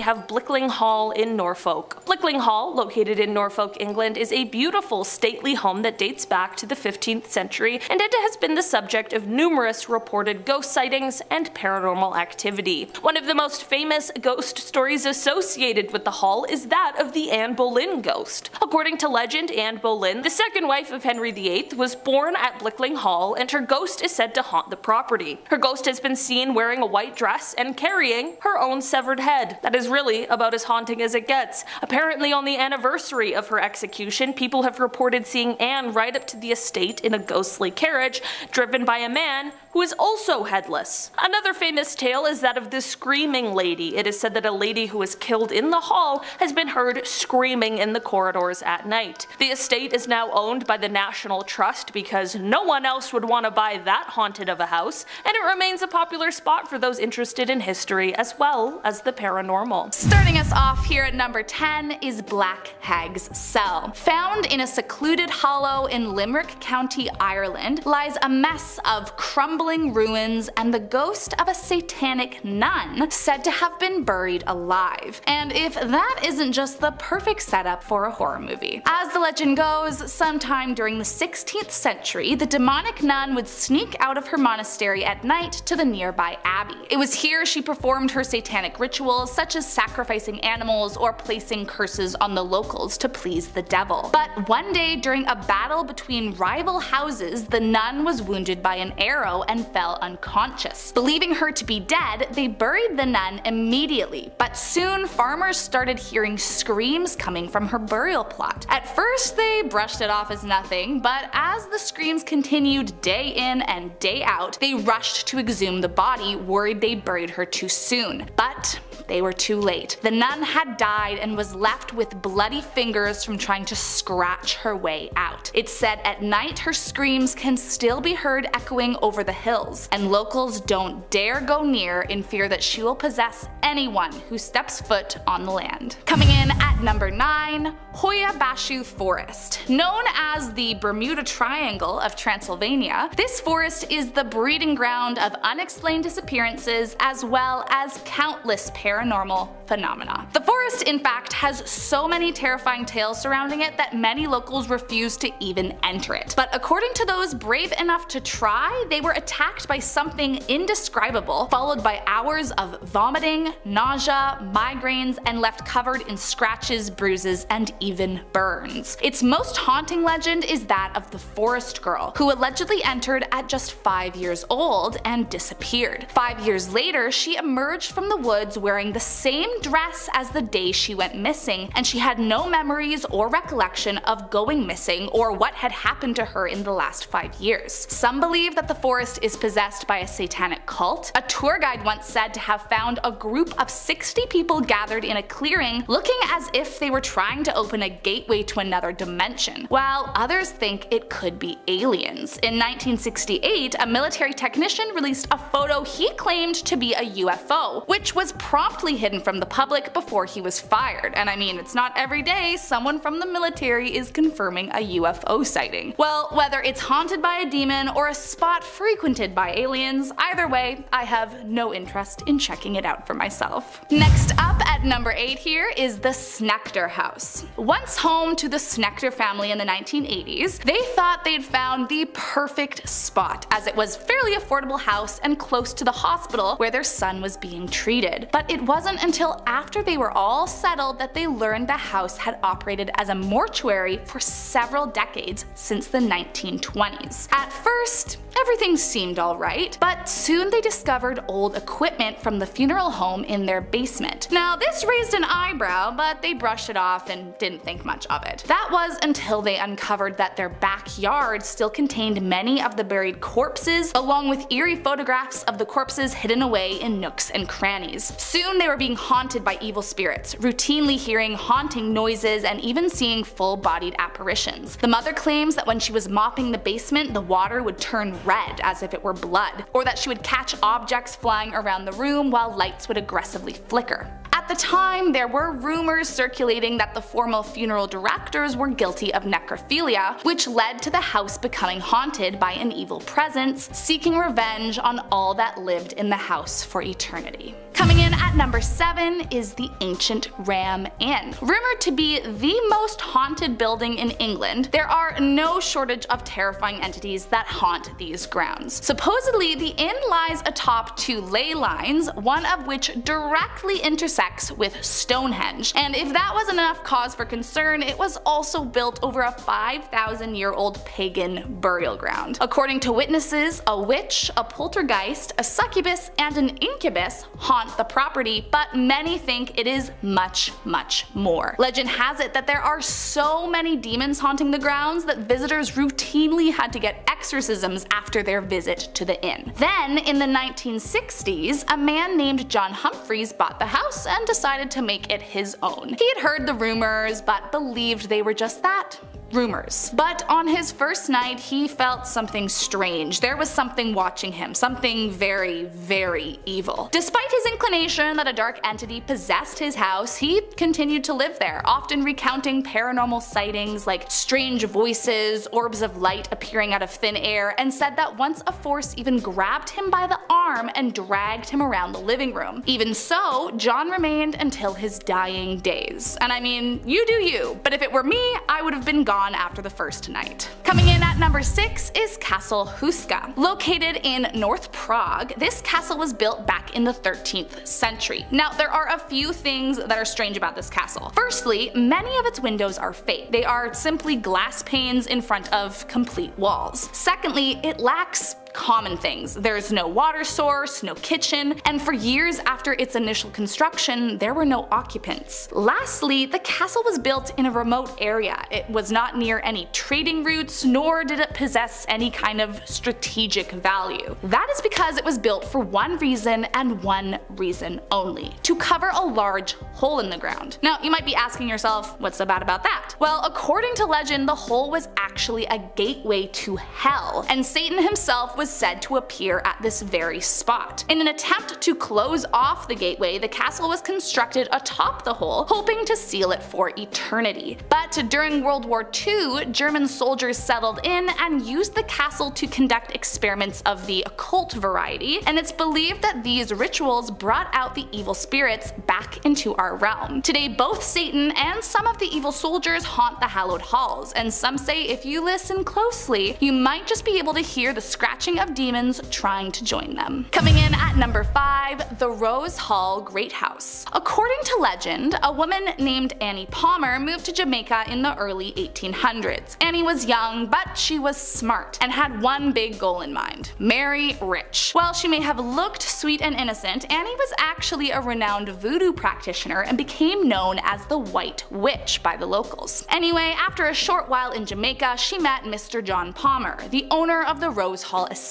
have Blickling Hall in Norfolk. Blickling Hall, located in Norfolk, England, is a beautiful stately home that dates back to the 15th century and it has been the subject of numerous reported ghost sightings and paranormal activity. One of the most famous ghost stories associated with the hall is that of the Anne Boleyn ghost. According to legend, Anne Boleyn, the second wife of Henry VIII, was born at Blickling Hall and her ghost is said to haunt the property. Her ghost has been seen wearing a white dress and carrying her own severed head. That is really about as haunting as it gets. Apparently on the anniversary of her execution, people have reported seeing Anne ride up to the estate in a ghostly carriage, driven by a man who is also headless. Another famous tale is that of the Screaming Lady. It is said that a lady who was killed in the hall has been heard screaming in the corridors at night. The estate is now owned by the National Trust because no one else would want to buy that haunted of a house, and it remains a popular spot for those interested in history as well as the paranormal. Starting us off here at number 10 is Black Hag's Cell. Found in a secluded hollow in Limerick County, Ireland, lies a mess of crumbling crumbling ruins and the ghost of a satanic nun said to have been buried alive. And if that isn't just the perfect setup for a horror movie. As the legend goes, sometime during the 16th century, the demonic nun would sneak out of her monastery at night to the nearby abbey. It was here she performed her satanic rituals such as sacrificing animals or placing curses on the locals to please the devil. But one day during a battle between rival houses, the nun was wounded by an arrow and fell unconscious. Believing her to be dead, they buried the nun immediately, but soon farmers started hearing screams coming from her burial plot. At first they brushed it off as nothing, but as the screams continued day in and day out, they rushed to exhume the body, worried they buried her too soon. But they were too late. The nun had died and was left with bloody fingers from trying to scratch her way out. It's said at night her screams can still be heard echoing over the hills, and locals don't dare go near in fear that she will possess anyone who steps foot on the land. Coming in at number 9, Hoia Baciu Forest. Known as the Bermuda Triangle of Transylvania, this forest is the breeding ground of unexplained disappearances as well as countless paranormal phenomena. The forest in fact has so many terrifying tales surrounding it that many locals refuse to even enter it. But according to those brave enough to try, they were attacked by something indescribable, followed by hours of vomiting, nausea, migraines, and left covered in scratches, bruises, and even burns. Its most haunting legend is that of the forest girl, who allegedly entered at just 5 years old and disappeared. Five years later, she emerged from the woods wearing the same dress as the day she went missing, and she had no memories or recollection of going missing or what had happened to her in the last five years. Some believe that the forest is possessed by a satanic cult. A tour guide once said to have found a group of 60 people gathered in a clearing looking as if they were trying to open a gateway to another dimension, while others think it could be aliens. In 1968, a military technician released a photo he claimed to be a UFO, which was promptly hidden from the public before he was fired. And I mean, it's not every day someone from the military is confirming a UFO sighting. Well, whether it's haunted by a demon or a spot frequented by aliens, either way, I have no interest in checking it out for myself. Next up at number 8 here is the Snedeker House. Once home to the Snedeker family in the 1980s, they thought they'd found the perfect spot as it was fairly affordable house and close to the hospital where their son was being treated. But it wasn't until after they were all settled that they learned the house had operated as a mortuary for several decades since the 1920s. At first, everything seemed alright, but soon they discovered old equipment from the funeral home in their basement. Now this raised an eyebrow, but they brushed it off and didn't think much of it. That was until they uncovered that their backyard still contained many of the buried corpses, along with eerie photographs of the corpses hidden away in nooks and crannies. Soon they were being haunted by evil spirits, routinely hearing haunting noises and even seeing full-bodied apparitions. The mother claims that when she was mopping the basement, the water would turn red as if it were blood, or that she would catch objects flying around the room while lights would aggressively flicker. At the time, there were rumors circulating that the formal funeral directors were guilty of necrophilia, which led to the house becoming haunted by an evil presence, seeking revenge on all that lived in the house for eternity. Coming in at number 7 is the ancient Ram Inn. Rumored to be the most haunted building in England, there are no shortage of terrifying entities that haunt these grounds. Supposedly, the inn lies atop two ley lines, one of which directly intersects with Stonehenge. And if that wasn't enough cause for concern, it was also built over a 5,000 year old pagan burial ground. According to witnesses, a witch, a poltergeist, a succubus, and an incubus haunt the property, but many think it is much, much more. Legend has it that there are so many demons haunting the grounds that visitors routinely had to get exorcisms after their visit to the inn. Then, in the 1960s, a man named John Humphreys bought the house and decided to make it his own. He had heard the rumors, but believed they were just that, rumors. But on his first night, he felt something strange. There was something watching him, something very, very evil. Despite his inclination that a dark entity possessed his house, he continued to live there, often recounting paranormal sightings like strange voices, orbs of light appearing out of thin air, and said that once a force even grabbed him by the arm and dragged him around the living room. Even so, John remained until his dying days. And I mean, you do you, but if it were me, I would have been gone after the first night. Coming in at number 6 is Castle Houska. Located in North Prague, this castle was built back in the 13th century. Now there are a few things that are strange about this castle. Firstly, many of its windows are fake. They are simply glass panes in front of complete walls. Secondly, it lacks common things. There's no water source, no kitchen, and for years after its initial construction, there were no occupants. Lastly, the castle was built in a remote area. It was not near any trading routes, nor did it possess any kind of strategic value. That is because it was built for one reason and one reason only, to cover a large hole in the ground. Now, you might be asking yourself, what's so bad about that? Well, according to legend, the hole was actually a gateway to hell, and Satan himself was said to appear at this very spot. In an attempt to close off the gateway, the castle was constructed atop the hole, hoping to seal it for eternity. But during World War II, German soldiers settled in and used the castle to conduct experiments of the occult variety, and it's believed that these rituals brought out the evil spirits back into our realm. Today both Satan and some of the evil soldiers haunt the hallowed halls, and some say if you listen closely, you might just be able to hear the scratching of demons trying to join them. Coming in at number 5, the Rose Hall Great House. According to legend, a woman named Annie Palmer moved to Jamaica in the early 1800s. Annie was young, but she was smart and had one big goal in mind, marry rich. While she may have looked sweet and innocent, Annie was actually a renowned voodoo practitioner and became known as the White Witch by the locals. Anyway, after a short while in Jamaica, she met Mr. John Palmer, the owner of the Rose Hall estate,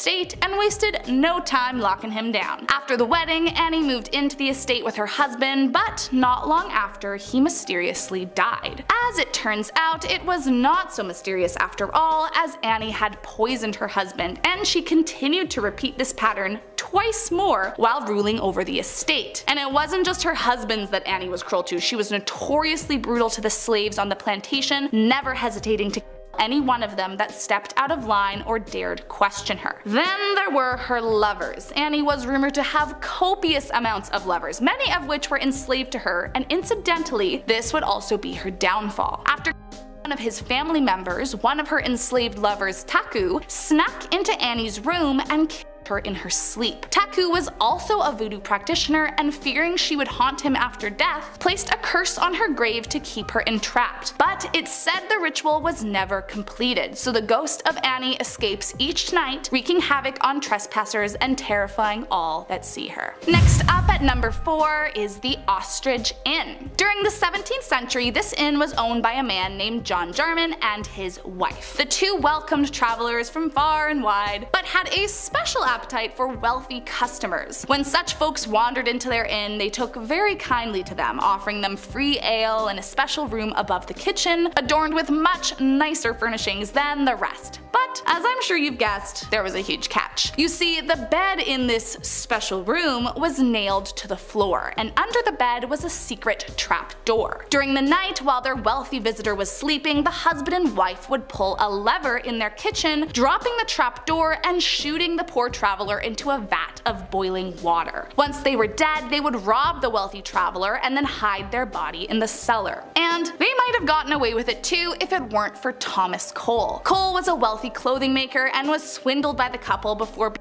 and wasted no time locking him down. After the wedding, Annie moved into the estate with her husband, but not long after, he mysteriously died. As it turns out, it was not so mysterious after all, as Annie had poisoned her husband, and she continued to repeat this pattern twice more while ruling over the estate. And it wasn't just her husbands that Annie was cruel to, she was notoriously brutal to the slaves on the plantation, never hesitating to any one of them that stepped out of line or dared question her. Then there were her lovers. Annie was rumored to have copious amounts of lovers, many of which were enslaved to her, and incidentally, this would also be her downfall. After one of his family members, one of her enslaved lovers, Takoo, snuck into Annie's room and her in her sleep. Takoo was also a voodoo practitioner and fearing she would haunt him after death, placed a curse on her grave to keep her entrapped. But it said the ritual was never completed, so the ghost of Annie escapes each night, wreaking havoc on trespassers and terrifying all that see her. Next up at number 4 is the Ostrich Inn. During the 17th century, this inn was owned by a man named John Jarman and his wife. The two welcomed travelers from far and wide, but had a special appetite for wealthy customers. When such folks wandered into their inn, they took very kindly to them, offering them free ale and a special room above the kitchen, adorned with much nicer furnishings than the rest. But as I'm sure you've guessed, there was a huge catch. You see, the bed in this special room was nailed to the floor, and under the bed was a secret trap door. During the night, while their wealthy visitor was sleeping, the husband and wife would pull a lever in their kitchen, dropping the trap door and shooting the poor traveler into a vat of boiling water. Once they were dead, they would rob the wealthy traveler and then hide their body in the cellar. And they might have gotten away with it too if it weren't for Thomas Cole. Cole was a wealthy clothing maker and was swindled by the couple before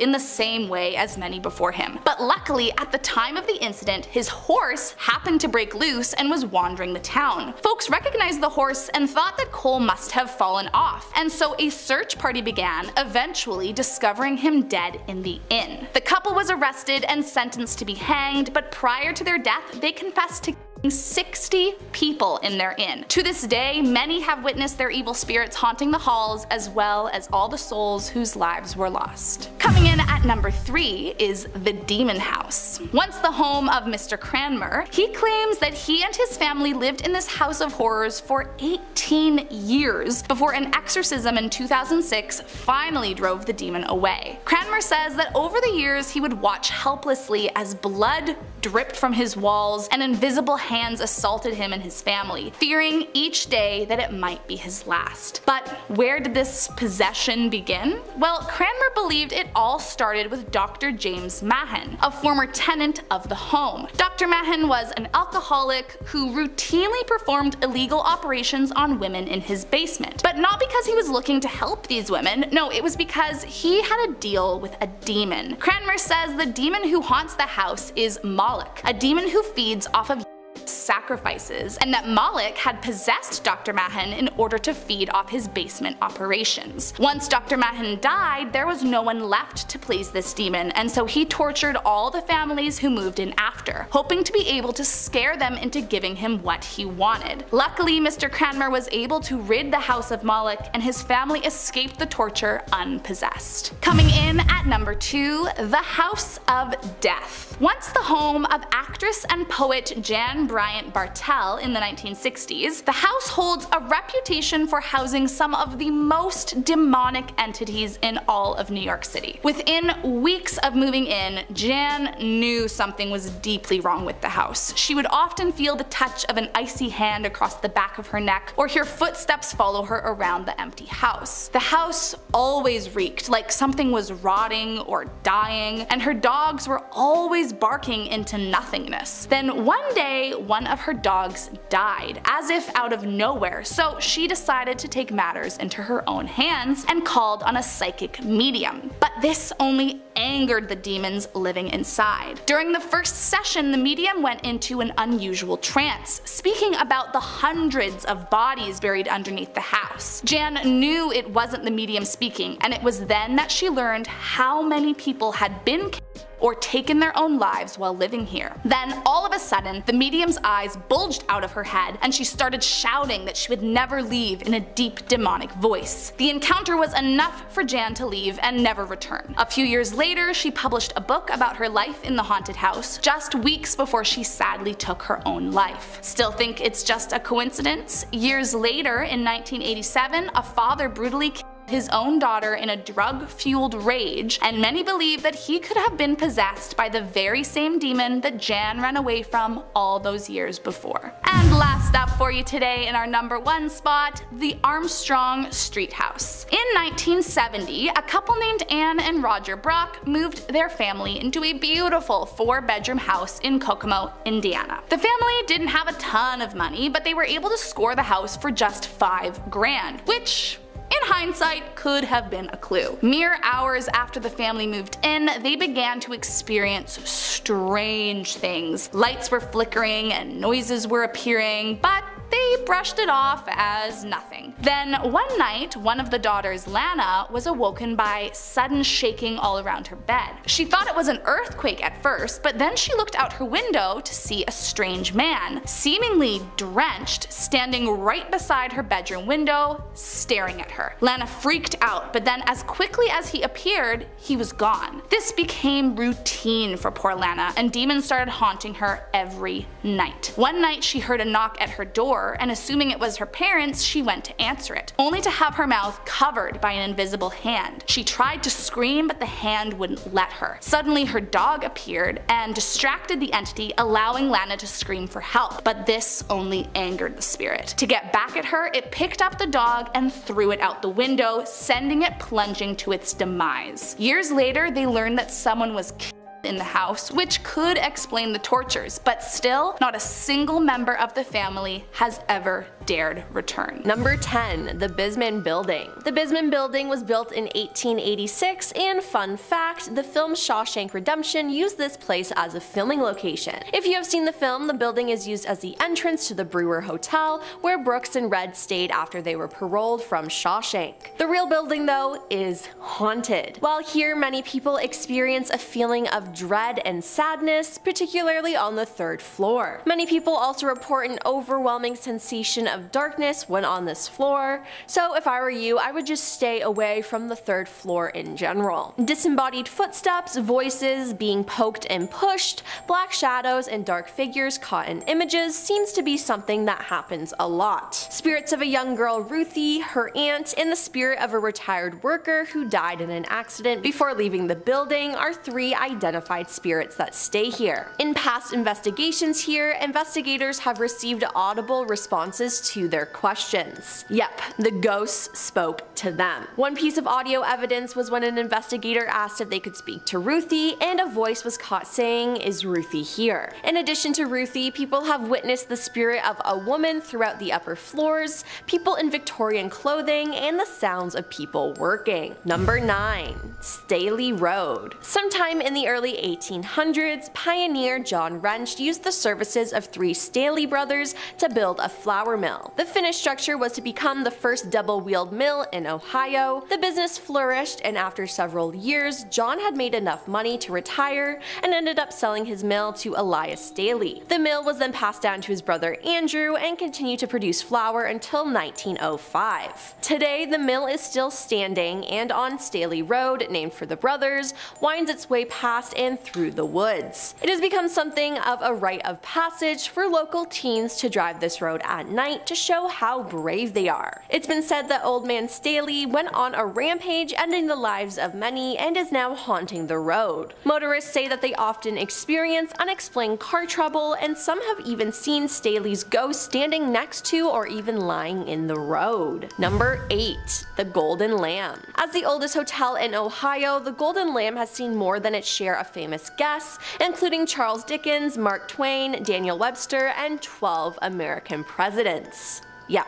in the same way as many before him. But luckily, at the time of the incident, his horse happened to break loose and was wandering the town. Folks recognized the horse and thought that Cole must have fallen off, and so a search party began, eventually discovering him dead in the inn. The couple was arrested and sentenced to be hanged, but prior to their death, they confessed to 60 people in their inn. To this day, many have witnessed their evil spirits haunting the halls as well as all the souls whose lives were lost. Coming in at number 3 is the Demon House. Once the home of Mr. Cranmer, he claims that he and his family lived in this house of horrors for 18 years before an exorcism in 2006 finally drove the demon away. Cranmer says that over the years he would watch helplessly as blood dripped from his walls and invisible hands assaulted him and his family, fearing each day that it might be his last. But where did this possession begin? Well, Cranmer believed it all started with Dr. James Mahon, a former tenant of the home. Dr. Mahon was an alcoholic who routinely performed illegal operations on women in his basement. But not because he was looking to help these women, no, it was because he had a deal with a demon. Cranmer says the demon who haunts the house is Moloch, a demon who feeds off of sacrifices, and that Moloch had possessed Dr. Mahon in order to feed off his basement operations. Once Dr. Mahon died, there was no one left to please this demon, and so he tortured all the families who moved in after, hoping to be able to scare them into giving him what he wanted. Luckily, Mr. Cranmer was able to rid the house of Moloch, and his family escaped the torture unpossessed. Coming in at number 2, The House of Death. Once the home of actress and poet Jan Bryant Bartell in the 1960s, the house holds a reputation for housing some of the most demonic entities in all of New York City. Within weeks of moving in, Jan knew something was deeply wrong with the house. She would often feel the touch of an icy hand across the back of her neck or hear footsteps follow her around the empty house. The house always reeked like something was rotting or dying, and her dogs were always barking into nothingness. Then one day, one of her dogs died, as if out of nowhere, so she decided to take matters into her own hands and called on a psychic medium. But this only angered the demons living inside. During the first session, the medium went into an unusual trance, speaking about the hundreds of bodies buried underneath the house. Jan knew it wasn't the medium speaking, and it was then that she learned how many people had been killed or taken their own lives while living here. Then, all of a sudden, the medium's eyes bulged out of her head and she started shouting that she would never leave in a deep demonic voice. The encounter was enough for Jan to leave and never return. A few years later, she published a book about her life in the haunted house, just weeks before she sadly took her own life. Still think it's just a coincidence? Years later, in 1987, a father brutally his own daughter in a drug-fueled rage, and many believe that he could have been possessed by the very same demon that Jan ran away from all those years before. And last up for you today in our number one spot, the Armstrong Street House. In 1970, a couple named Anne and Roger Brock moved their family into a beautiful four-bedroom house in Kokomo, Indiana. The family didn't have a ton of money, but they were able to score the house for just five grand, which in hindsight could have been a clue. Mere hours after the family moved in, they began to experience strange things. Lights were flickering and noises were appearing, but they brushed it off as nothing. Then one night, one of the daughters, Lana, was awoken by sudden shaking all around her bed. She thought it was an earthquake at first, but then she looked out her window to see a strange man, seemingly drenched, standing right beside her bedroom window, staring at her. Lana freaked out, but then as quickly as he appeared, he was gone. This became routine for poor Lana, and demons started haunting her every night. One night she heard a knock at her door door, and assuming it was her parents, she went to answer it, only to have her mouth covered by an invisible hand. She tried to scream, but the hand wouldn't let her. Suddenly her dog appeared and distracted the entity, allowing Lana to scream for help, but this only angered the spirit. To get back at her, it picked up the dog and threw it out the window, sending it plunging to its demise. Years later, they learned that someone was killed in the house, which could explain the tortures, but still, not a single member of the family has ever dared return. Number 10. The Bissman Building. The Bissman Building was built in 1886 and fun fact, the film Shawshank Redemption used this place as a filming location. If you have seen the film, the building is used as the entrance to the Brewer Hotel where Brooks and Red stayed after they were paroled from Shawshank. The real building though is haunted. While here many people experience a feeling of dread and sadness, particularly on the third floor. Many people also report an overwhelming sensation of darkness when on this floor, so if I were you, I would just stay away from the third floor in general. Disembodied footsteps, voices, being poked and pushed, black shadows, and dark figures caught in images seems to be something that happens a lot. Spirits of a young girl Ruthie, her aunt, and the spirit of a retired worker who died in an accident before leaving the building are three identified spirits that stay here. In past investigations here, investigators have received audible responses to their questions. Yep, the ghosts spoke to them. One piece of audio evidence was when an investigator asked if they could speak to Ruthie, and a voice was caught saying, is Ruthie here? In addition to Ruthie, people have witnessed the spirit of a woman throughout the upper floors, people in Victorian clothing, and the sounds of people working. Number 9. Staley Road. Sometime in the early early 1800s, pioneer John Wrench used the services of three Staley brothers to build a flour mill. The finished structure was to become the first double-wheeled mill in Ohio. The business flourished and after several years, John had made enough money to retire and ended up selling his mill to Elias Staley. The mill was then passed down to his brother Andrew and continued to produce flour until 1905. Today, the mill is still standing and on Staley Road, named for the brothers, winds its way past and through the woods. It has become something of a rite of passage for local teens to drive this road at night to show how brave they are. It's been said that Old Man Staley went on a rampage ending the lives of many and is now haunting the road. Motorists say that they often experience unexplained car trouble and some have even seen Staley's ghost standing next to or even lying in the road. Number 8. The Golden Lamb As the oldest hotel in Ohio, the Golden Lamb has seen more than its share of famous guests, including Charles Dickens, Mark Twain, Daniel Webster, and 12 American presidents. Yeah,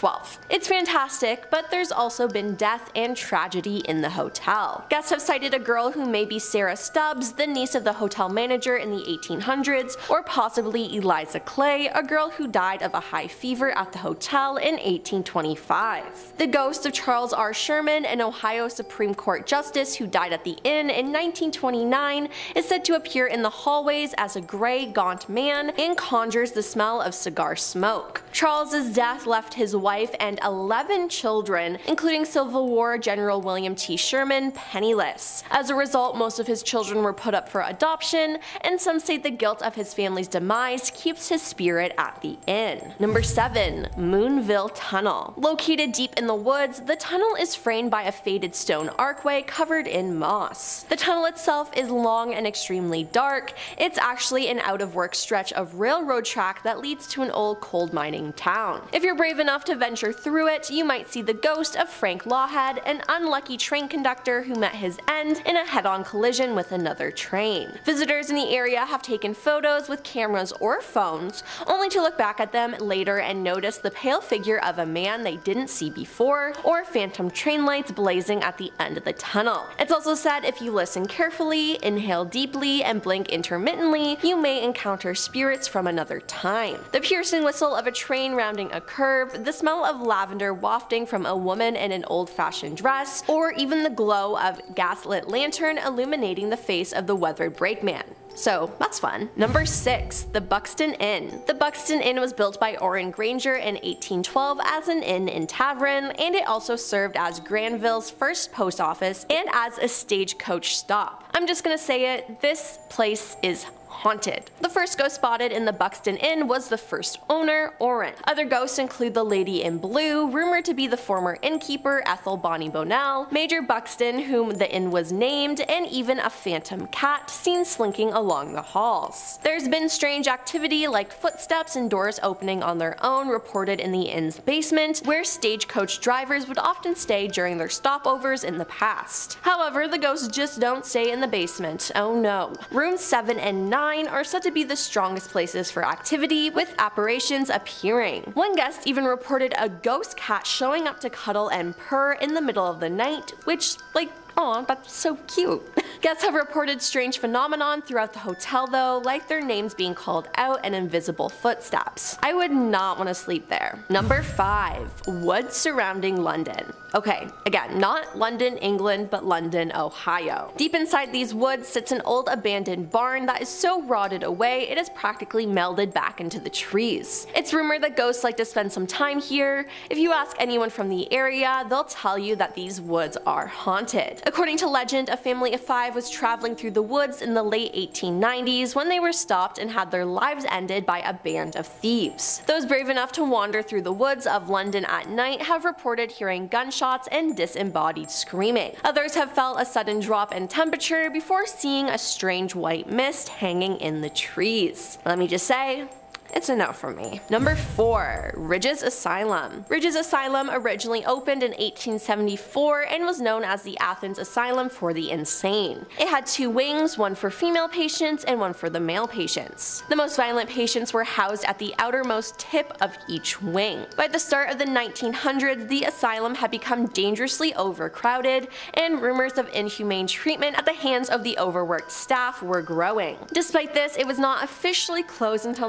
12. It's fantastic, but there's also been death and tragedy in the hotel. Guests have cited a girl who may be Sarah Stubbs, the niece of the hotel manager in the 1800s, or possibly Eliza Clay, a girl who died of a high fever at the hotel in 1825. The ghost of Charles R. Sherman, an Ohio Supreme Court justice who died at the inn in 1929, is said to appear in the hallways as a gray, gaunt man and conjures the smell of cigar smoke. Charles's death left his wife and 11 children, including Civil War General William T. Sherman, penniless. As a result, most of his children were put up for adoption, and some say the guilt of his family's demise keeps his spirit at the inn. Number 7. Moonville Tunnel Located deep in the woods, the tunnel is framed by a faded stone archway covered in moss. The tunnel itself is long and extremely dark. It's actually an out-of-work stretch of railroad track that leads to an old coal mining town. If you're brave enough to venture through it, you might see the ghost of Frank Lawhead, an unlucky train conductor who met his end in a head-on collision with another train. Visitors in the area have taken photos with cameras or phones, only to look back at them later and notice the pale figure of a man they didn't see before, or phantom train lights blazing at the end of the tunnel. It's also said if you listen carefully, inhale deeply, and blink intermittently, you may encounter spirits from another time. The piercing whistle of a train rounding a curve, the smell of lavender wafting from a woman in an old-fashioned dress, or even the glow of gaslit lantern illuminating the face of the weathered brakeman. So that's fun. Number 6. The Buxton Inn. The Buxton Inn was built by Orrin Granger in 1812 as an inn and tavern, and it also served as Granville's first post office and as a stagecoach stop. I'm just gonna say it, this place is haunted. The first ghost spotted in the Buxton Inn was the first owner, Orrin. Other ghosts include the Lady in Blue, rumored to be the former innkeeper Ethel Bonnie Bonnell, Major Buxton, whom the inn was named, and even a phantom cat seen slinking along the halls. There's been strange activity like footsteps and doors opening on their own reported in the inn's basement, where stagecoach drivers would often stay during their stopovers in the past. However, the ghosts just don't stay in the basement, oh no. Rooms 7 and 9 are said to be the strongest places for activity, with apparitions appearing. One guest even reported a ghost cat showing up to cuddle and purr in the middle of the night, which, like, Aw, that's so cute. (laughs) Guests have reported strange phenomenon throughout the hotel though, like their names being called out and invisible footsteps. I would not want to sleep there. Number 5. Woods surrounding London. Okay, again, not London, England, but London, Ohio. Deep inside these woods sits an old abandoned barn that is so rotted away it is practically melded back into the trees. It's rumored that ghosts like to spend some time here. If you ask anyone from the area, they'll tell you that these woods are haunted. According to legend, a family of five was traveling through the woods in the late 1890s when they were stopped and had their lives ended by a band of thieves. Those brave enough to wander through the woods of London at night have reported hearing gunshots and disembodied screaming. Others have felt a sudden drop in temperature before seeing a strange white mist hanging in the trees. Let me just say, it's no from me. Number 4. Ridges Asylum. Ridges Asylum originally opened in 1874 and was known as the Athens Asylum for the Insane. It had two wings, one for female patients and one for the male patients. The most violent patients were housed at the outermost tip of each wing. By the start of the 1900s, the asylum had become dangerously overcrowded, and rumors of inhumane treatment at the hands of the overworked staff were growing. Despite this, it was not officially closed until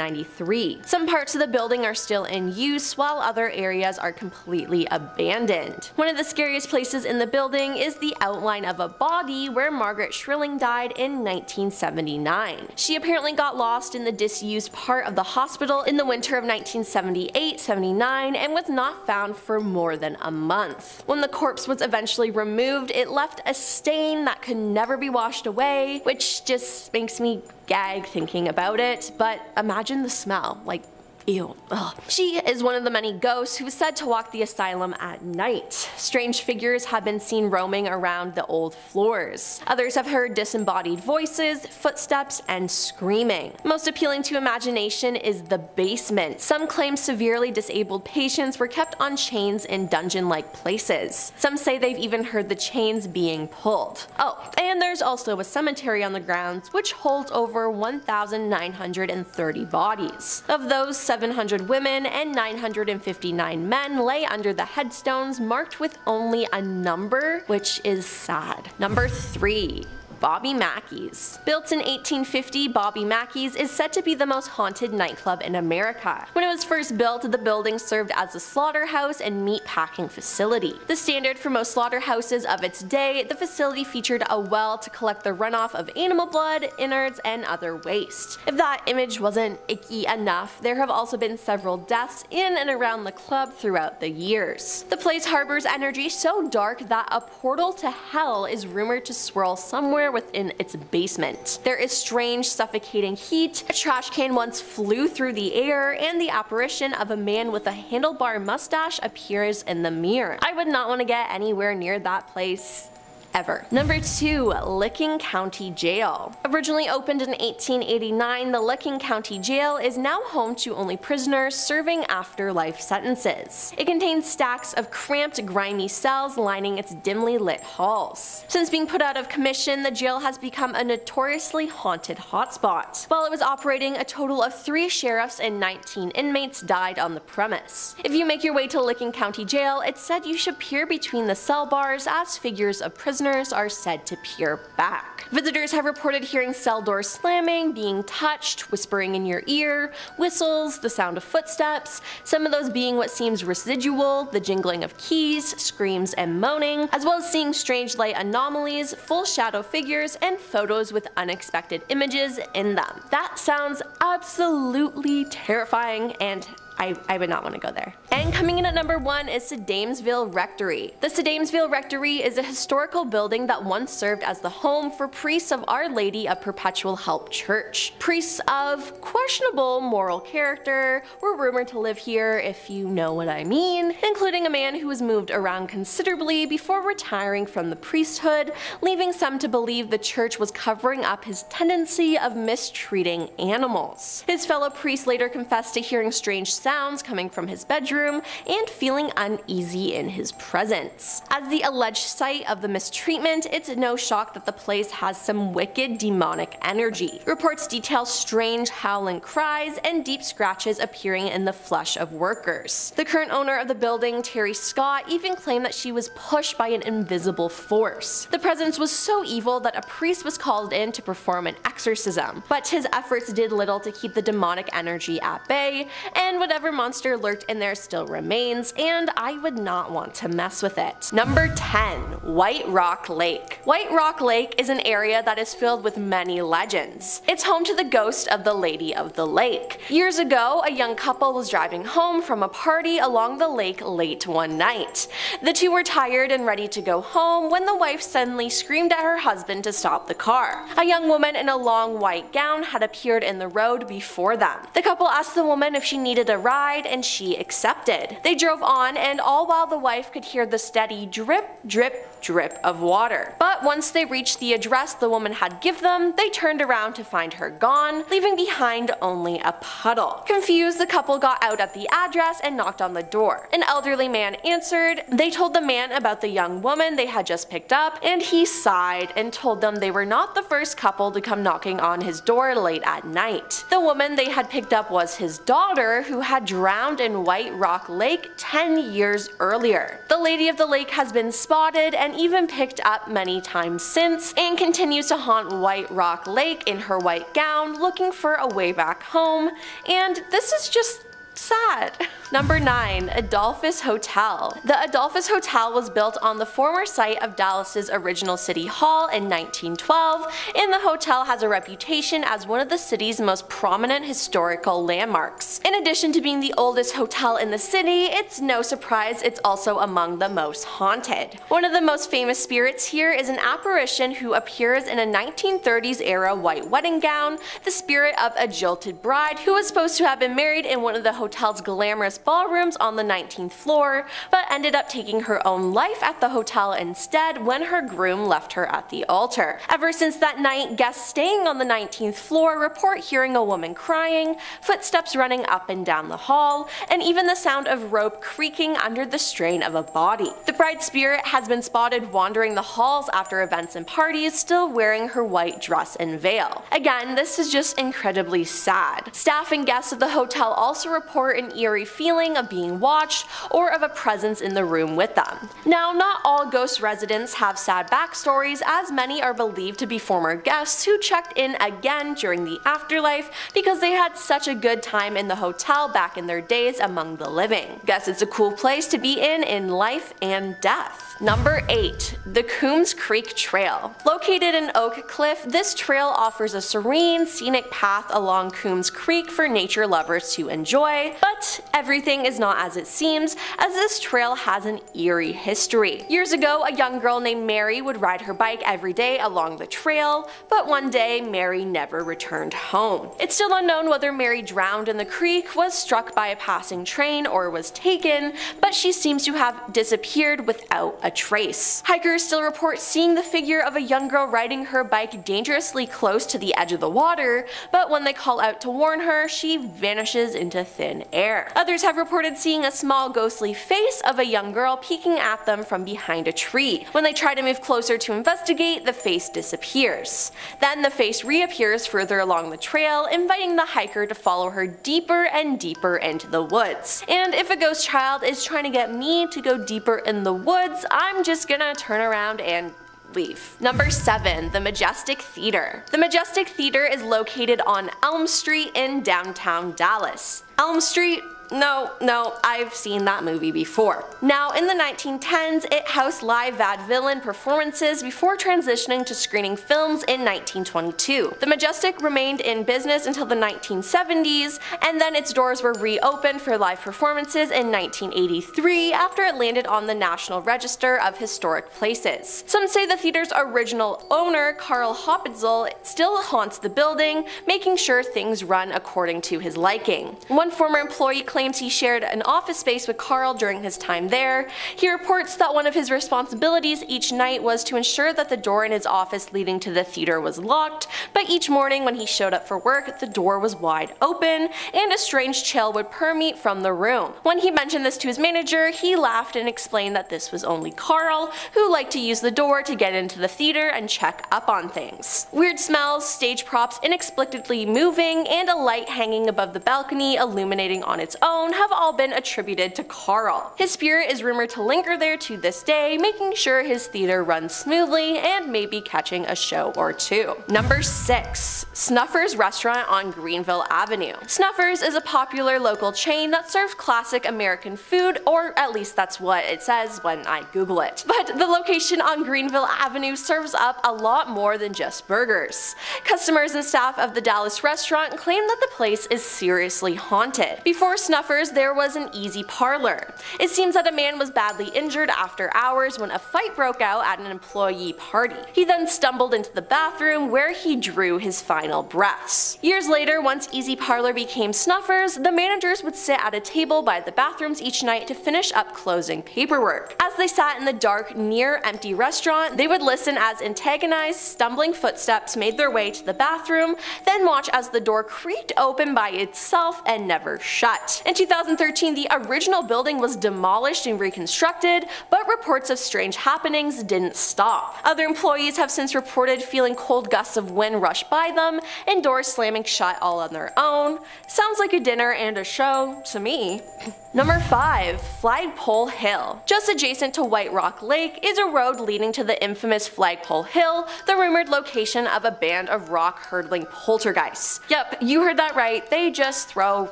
1993. Some parts of the building are still in use, while other areas are completely abandoned. One of the scariest places in the building is the outline of a body where Margaret Schilling died in 1979. She apparently got lost in the disused part of the hospital in the winter of 1978-79 and was not found for more than a month. When the corpse was eventually removed, it left a stain that could never be washed away, which just makes me gag thinking about it, but imagine the smell, like Ew. Ugh. She is one of the many ghosts who is said to walk the asylum at night. Strange figures have been seen roaming around the old floors. Others have heard disembodied voices, footsteps, and screaming. Most appealing to imagination is the basement. Some claim severely disabled patients were kept on chains in dungeon-like places. Some say they've even heard the chains being pulled. Oh, and there's also a cemetery on the grounds which holds over 1,930 bodies. Of those, 700 women and 959 men lay under the headstones marked with only a number, which is sad. Number 3. Bobby Mackey's. Built in 1850, Bobby Mackey's is said to be the most haunted nightclub in America. When it was first built, the building served as a slaughterhouse and meat packing facility. The standard for most slaughterhouses of its day, the facility featured a well to collect the runoff of animal blood, innards, and other waste. If that image wasn't icky enough, there have also been several deaths in and around the club throughout the years. The place harbors energy so dark that a portal to hell is rumored to swirl somewhere within its basement. There is strange suffocating heat, a trash can once flew through the air, and the apparition of a man with a handlebar mustache appears in the mirror. I would not want to get anywhere near that place ever. Number 2. Licking County Jail. Originally opened in 1889, the Licking County Jail is now home to only prisoners serving afterlife sentences. It contains stacks of cramped, grimy cells lining its dimly lit halls. Since being put out of commission, the jail has become a notoriously haunted hotspot. While it was operating, a total of 3 sheriffs and 19 inmates died on the premise. If you make your way to Licking County Jail, it's said you should peer between the cell bars as figures of prisoners are said to peer back. Visitors have reported hearing cell doors slamming, being touched, whispering in your ear, whistles, the sound of footsteps, some of those being what seems residual, the jingling of keys, screams and moaning, as well as seeing strange light anomalies, full shadow figures, and photos with unexpected images in them. That sounds absolutely terrifying and I, I would not want to go there. And coming in at number one is Sedamsville Rectory. The Sedamsville Rectory is a historical building that once served as the home for priests of Our Lady of Perpetual Help Church. Priests of questionable moral character were rumored to live here, if you know what I mean, including a man who was moved around considerably before retiring from the priesthood, leaving some to believe the church was covering up his tendency of mistreating animals. His fellow priests later confessed to hearing strange sounds sounds coming from his bedroom and feeling uneasy in his presence. As the alleged site of the mistreatment, it's no shock that the place has some wicked demonic energy. Reports detail strange howling cries and deep scratches appearing in the flesh of workers. The current owner of the building, Terry Scott, even claimed that she was pushed by an invisible force. The presence was so evil that a priest was called in to perform an exorcism, but his efforts did little to keep the demonic energy at bay, and whatever monster lurked in there still remains, and I would not want to mess with it. Number 10. White Rock Lake. White Rock Lake is an area that is filled with many legends. It's home to the ghost of the Lady of the Lake. Years ago, a young couple was driving home from a party along the lake late one night. The two were tired and ready to go home when the wife suddenly screamed at her husband to stop the car. A young woman in a long white gown had appeared in the road before them. The couple asked the woman if she needed a ride and she accepted. They drove on and all while the wife could hear the steady drip, drip, drip of water. But once they reached the address the woman had give them, they turned around to find her gone, leaving behind only a puddle. Confused, the couple got out at the address and knocked on the door. An elderly man answered. They told the man about the young woman they had just picked up, and he sighed and told them they were not the first couple to come knocking on his door late at night. The woman they had picked up was his daughter, who had drowned in White Rock Lake 10 years earlier. The lady of the lake has been spotted and even picked up many times since, and continues to haunt White Rock Lake in her white gown looking for a way back home, and this is just sad. Number 9. Adolphus Hotel The Adolphus Hotel was built on the former site of Dallas's original city hall in 1912, and the hotel has a reputation as one of the city's most prominent historical landmarks. In addition to being the oldest hotel in the city, it's no surprise it's also among the most haunted. One of the most famous spirits here is an apparition who appears in a 1930s era white wedding gown, the spirit of a jilted bride who was supposed to have been married in one of the hotel's glamorous ballrooms on the 19th floor, but ended up taking her own life at the hotel instead when her groom left her at the altar. Ever since that night, guests staying on the 19th floor report hearing a woman crying, footsteps running up and down the hall, and even the sound of rope creaking under the strain of a body. The bride's spirit has been spotted wandering the halls after events and parties, still wearing her white dress and veil. Again, this is just incredibly sad. Staff and guests of the hotel also report an eerie feeling feeling of being watched or of a presence in the room with them. Now, not all ghost residents have sad backstories as many are believed to be former guests who checked in again during the afterlife because they had such a good time in the hotel back in their days among the living. Guess it's a cool place to be in in life and death. Number 8. The Coombs Creek Trail. Located in Oak Cliff, this trail offers a serene, scenic path along Coombs Creek for nature lovers to enjoy, but everything is not as it seems, as this trail has an eerie history. Years ago, a young girl named Mary would ride her bike every day along the trail, but one day Mary never returned home. It's still unknown whether Mary drowned in the creek, was struck by a passing train, or was taken, but she seems to have disappeared without a trace. Hikers still report seeing the figure of a young girl riding her bike dangerously close to the edge of the water, but when they call out to warn her, she vanishes into thin air. Others have reported seeing a small ghostly face of a young girl peeking at them from behind a tree. When they try to move closer to investigate, the face disappears. Then the face reappears further along the trail, inviting the hiker to follow her deeper and deeper into the woods. And if a ghost child is trying to get me to go deeper in the woods, I'm just gonna turn around and leave. Number 7. The Majestic Theater. The Majestic Theater is located on Elm Street in downtown Dallas. Elm Street no, no, I've seen that movie before. Now, in the 1910s, it housed live vaudevillian performances before transitioning to screening films in 1922. The Majestic remained in business until the 1970s, and then its doors were reopened for live performances in 1983 after it landed on the National Register of Historic Places. Some say the theater's original owner, Carl Hoblitzelle, still haunts the building, making sure things run according to his liking. One former employee claimed claims he shared an office space with Carl during his time there. He reports that one of his responsibilities each night was to ensure that the door in his office leading to the theater was locked, but each morning when he showed up for work, the door was wide open, and a strange chill would permeate from the room. When he mentioned this to his manager, he laughed and explained that this was only Carl, who liked to use the door to get into the theater and check up on things. Weird smells, stage props inexplicably moving, and a light hanging above the balcony illuminating on its own own have all been attributed to Carl. His spirit is rumored to linger there to this day, making sure his theater runs smoothly and maybe catching a show or two. Number 6. Snuffers Restaurant on Greenville Avenue. Snuffers is a popular local chain that serves classic American food, or at least that's what it says when I google it. But the location on Greenville Avenue serves up a lot more than just burgers. Customers and staff of the Dallas restaurant claim that the place is seriously haunted. Before Snuffers there was an easy parlor. It seems that a man was badly injured after hours when a fight broke out at an employee party. He then stumbled into the bathroom where he drew his final breaths. Years later, once Easy Parlor became snuffers, the managers would sit at a table by the bathrooms each night to finish up closing paperwork. As they sat in the dark, near empty restaurant, they would listen as antagonized, stumbling footsteps made their way to the bathroom, then watch as the door creaked open by itself and never shut. In 2013, the original building was demolished and reconstructed, but reports of strange happenings didn't stop. Other employees have since reported feeling cold gusts of wind rush by them and doors slamming shut all on their own. Sounds like a dinner and a show to me. (clears throat) Number 5. Flagpole Hill. Just adjacent to White Rock Lake is a road leading to the infamous Flagpole Hill, the rumored location of a band of rock hurdling poltergeists. Yep, you heard that right, they just throw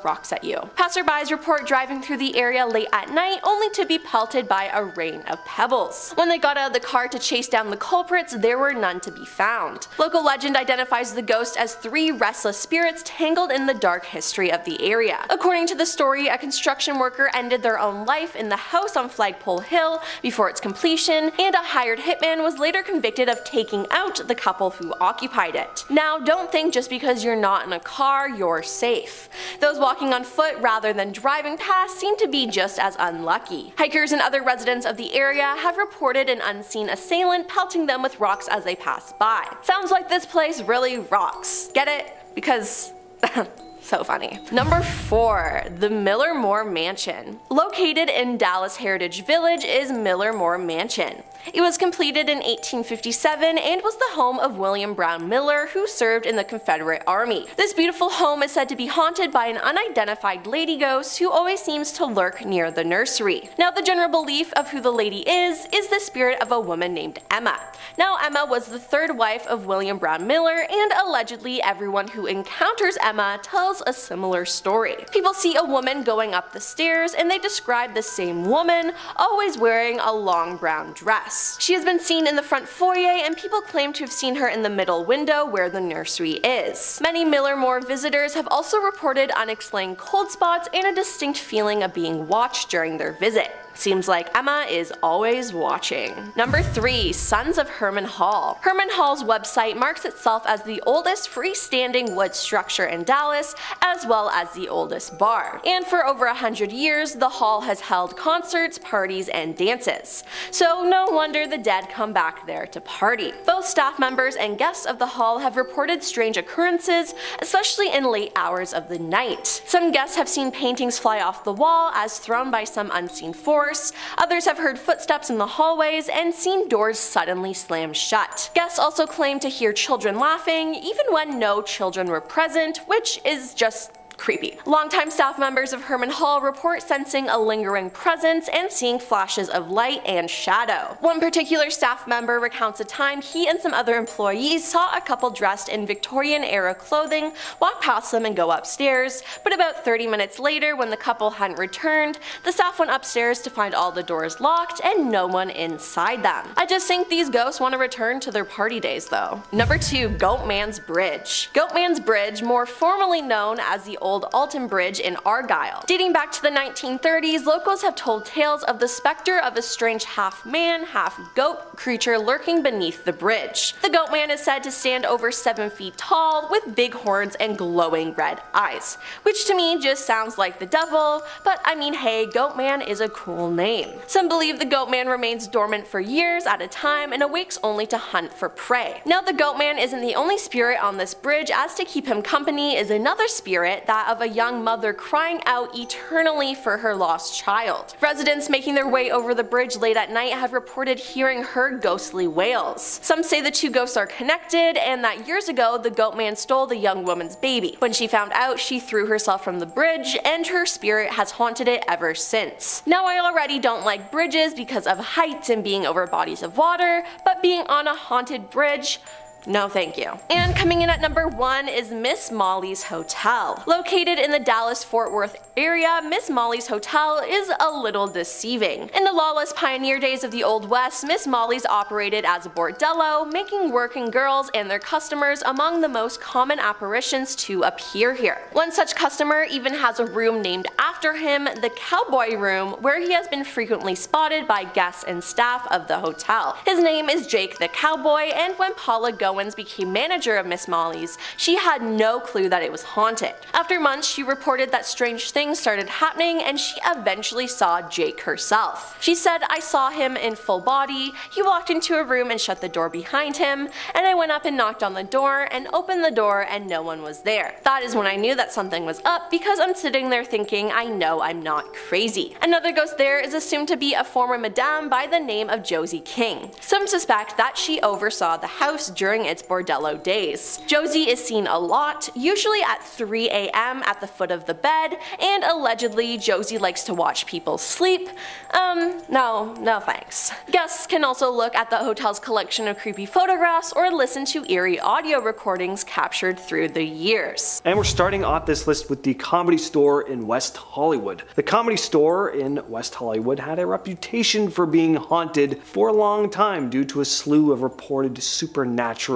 rocks at you. Passerbys report driving through the area late at night only to be pelted by a rain of pebbles. When they got out of the car to chase down the culprits, there were none to be found. Local legend identifies the ghost as three restless spirits tangled in the dark history of the area. According to the story, a construction worker ended their own life in the house on Flagpole Hill before its completion, and a hired hitman was later convicted of taking out the couple who occupied it. Now don't think just because you're not in a car, you're safe. Those walking on foot rather than driving past seem to be just as unlucky. Hikers and other residents of the area have reported an unseen assailant pelting them with rocks as they pass by. Sounds like this place really rocks. Get it? Because (laughs) So funny. Number 4. The Millermore Mansion. Located in Dallas Heritage Village is Millermore Mansion. It was completed in 1857 and was the home of William Brown Miller, who served in the Confederate Army. This beautiful home is said to be haunted by an unidentified lady ghost who always seems to lurk near the nursery. Now, the general belief of who the lady is is the spirit of a woman named Emma. Now, Emma was the third wife of William Brown Miller, and allegedly everyone who encounters Emma tells a similar story. People see a woman going up the stairs and they describe the same woman, always wearing a long brown dress. She has been seen in the front foyer and people claim to have seen her in the middle window where the nursery is. Many Millermore visitors have also reported unexplained cold spots and a distinct feeling of being watched during their visit. Seems like Emma is always watching. Number 3. Sons of Hermann Hall. Hermann Hall's website marks itself as the oldest freestanding wood structure in Dallas, as well as the oldest bar. And for over a hundred years, the hall has held concerts, parties, and dances. So no wonder the dead come back there to party. Both staff members and guests of the hall have reported strange occurrences, especially in late hours of the night. Some guests have seen paintings fly off the wall as thrown by some unseen force, others have heard footsteps in the hallways and seen doors suddenly slam shut. Guests also claim to hear children laughing, even when no children were present, which is just creepy. Longtime staff members of Hermann Hall report sensing a lingering presence and seeing flashes of light and shadow. One particular staff member recounts a time he and some other employees saw a couple dressed in Victorian era clothing walk past them and go upstairs, but about 30 minutes later when the couple hadn't returned, the staff went upstairs to find all the doors locked and no one inside them. I just think these ghosts want to return to their party days though. Number 2. Goatman's Bridge. Goatman's Bridge, more formally known as the old Alton Bridge in Argyle. Dating back to the 1930s, locals have told tales of the specter of a strange half-man, half-goat creature lurking beneath the bridge. The goat man is said to stand over 7 feet tall with big horns and glowing red eyes, which to me just sounds like the devil, but I mean hey, goat man is a cool name. Some believe the goat man remains dormant for years at a time and awakes only to hunt for prey. Now the goat man isn't the only spirit on this bridge as to keep him company is another spirit, that of a young mother crying out eternally for her lost child. Residents making their way over the bridge late at night have reported hearing her ghostly wails. Some say the two ghosts are connected and that years ago the goat man stole the young woman's baby. When she found out, she threw herself from the bridge and her spirit has haunted it ever since. Now I already don't like bridges because of heights and being over bodies of water, but being on a haunted bridge No thank you. And coming in at number 1 is Miss Molly's Hotel. Located in the Dallas-Fort Worth area, Miss Molly's Hotel is a little deceiving. In the lawless pioneer days of the Old West, Miss Molly's operated as a bordello, making working girls and their customers among the most common apparitions to appear here. One such customer even has a room named after him, the Cowboy Room, where he has been frequently spotted by guests and staff of the hotel. His name is Jake the Cowboy, and when Paula Goins became manager of Miss Molly's, she had no clue that it was haunted. After months, she reported that strange things started happening and she eventually saw Jake herself. She said, I saw him in full body, he walked into a room and shut the door behind him, and I went up and knocked on the door and opened the door and no one was there. That is when I knew that something was up because I'm sitting there thinking I know I'm not crazy. Another ghost there is assumed to be a former madame by the name of Josie King. Some suspect that she oversaw the house during its bordello days. Josie is seen a lot, usually at 3 a.m. at the foot of the bed, and allegedly Josie likes to watch people sleep. Um, no, no thanks. Guests can also look at the hotel's collection of creepy photographs or listen to eerie audio recordings captured through the years. And we're starting off this list with the Comedy Store in West Hollywood. The Comedy Store in West Hollywood had a reputation for being haunted for a long time due to a slew of reported supernatural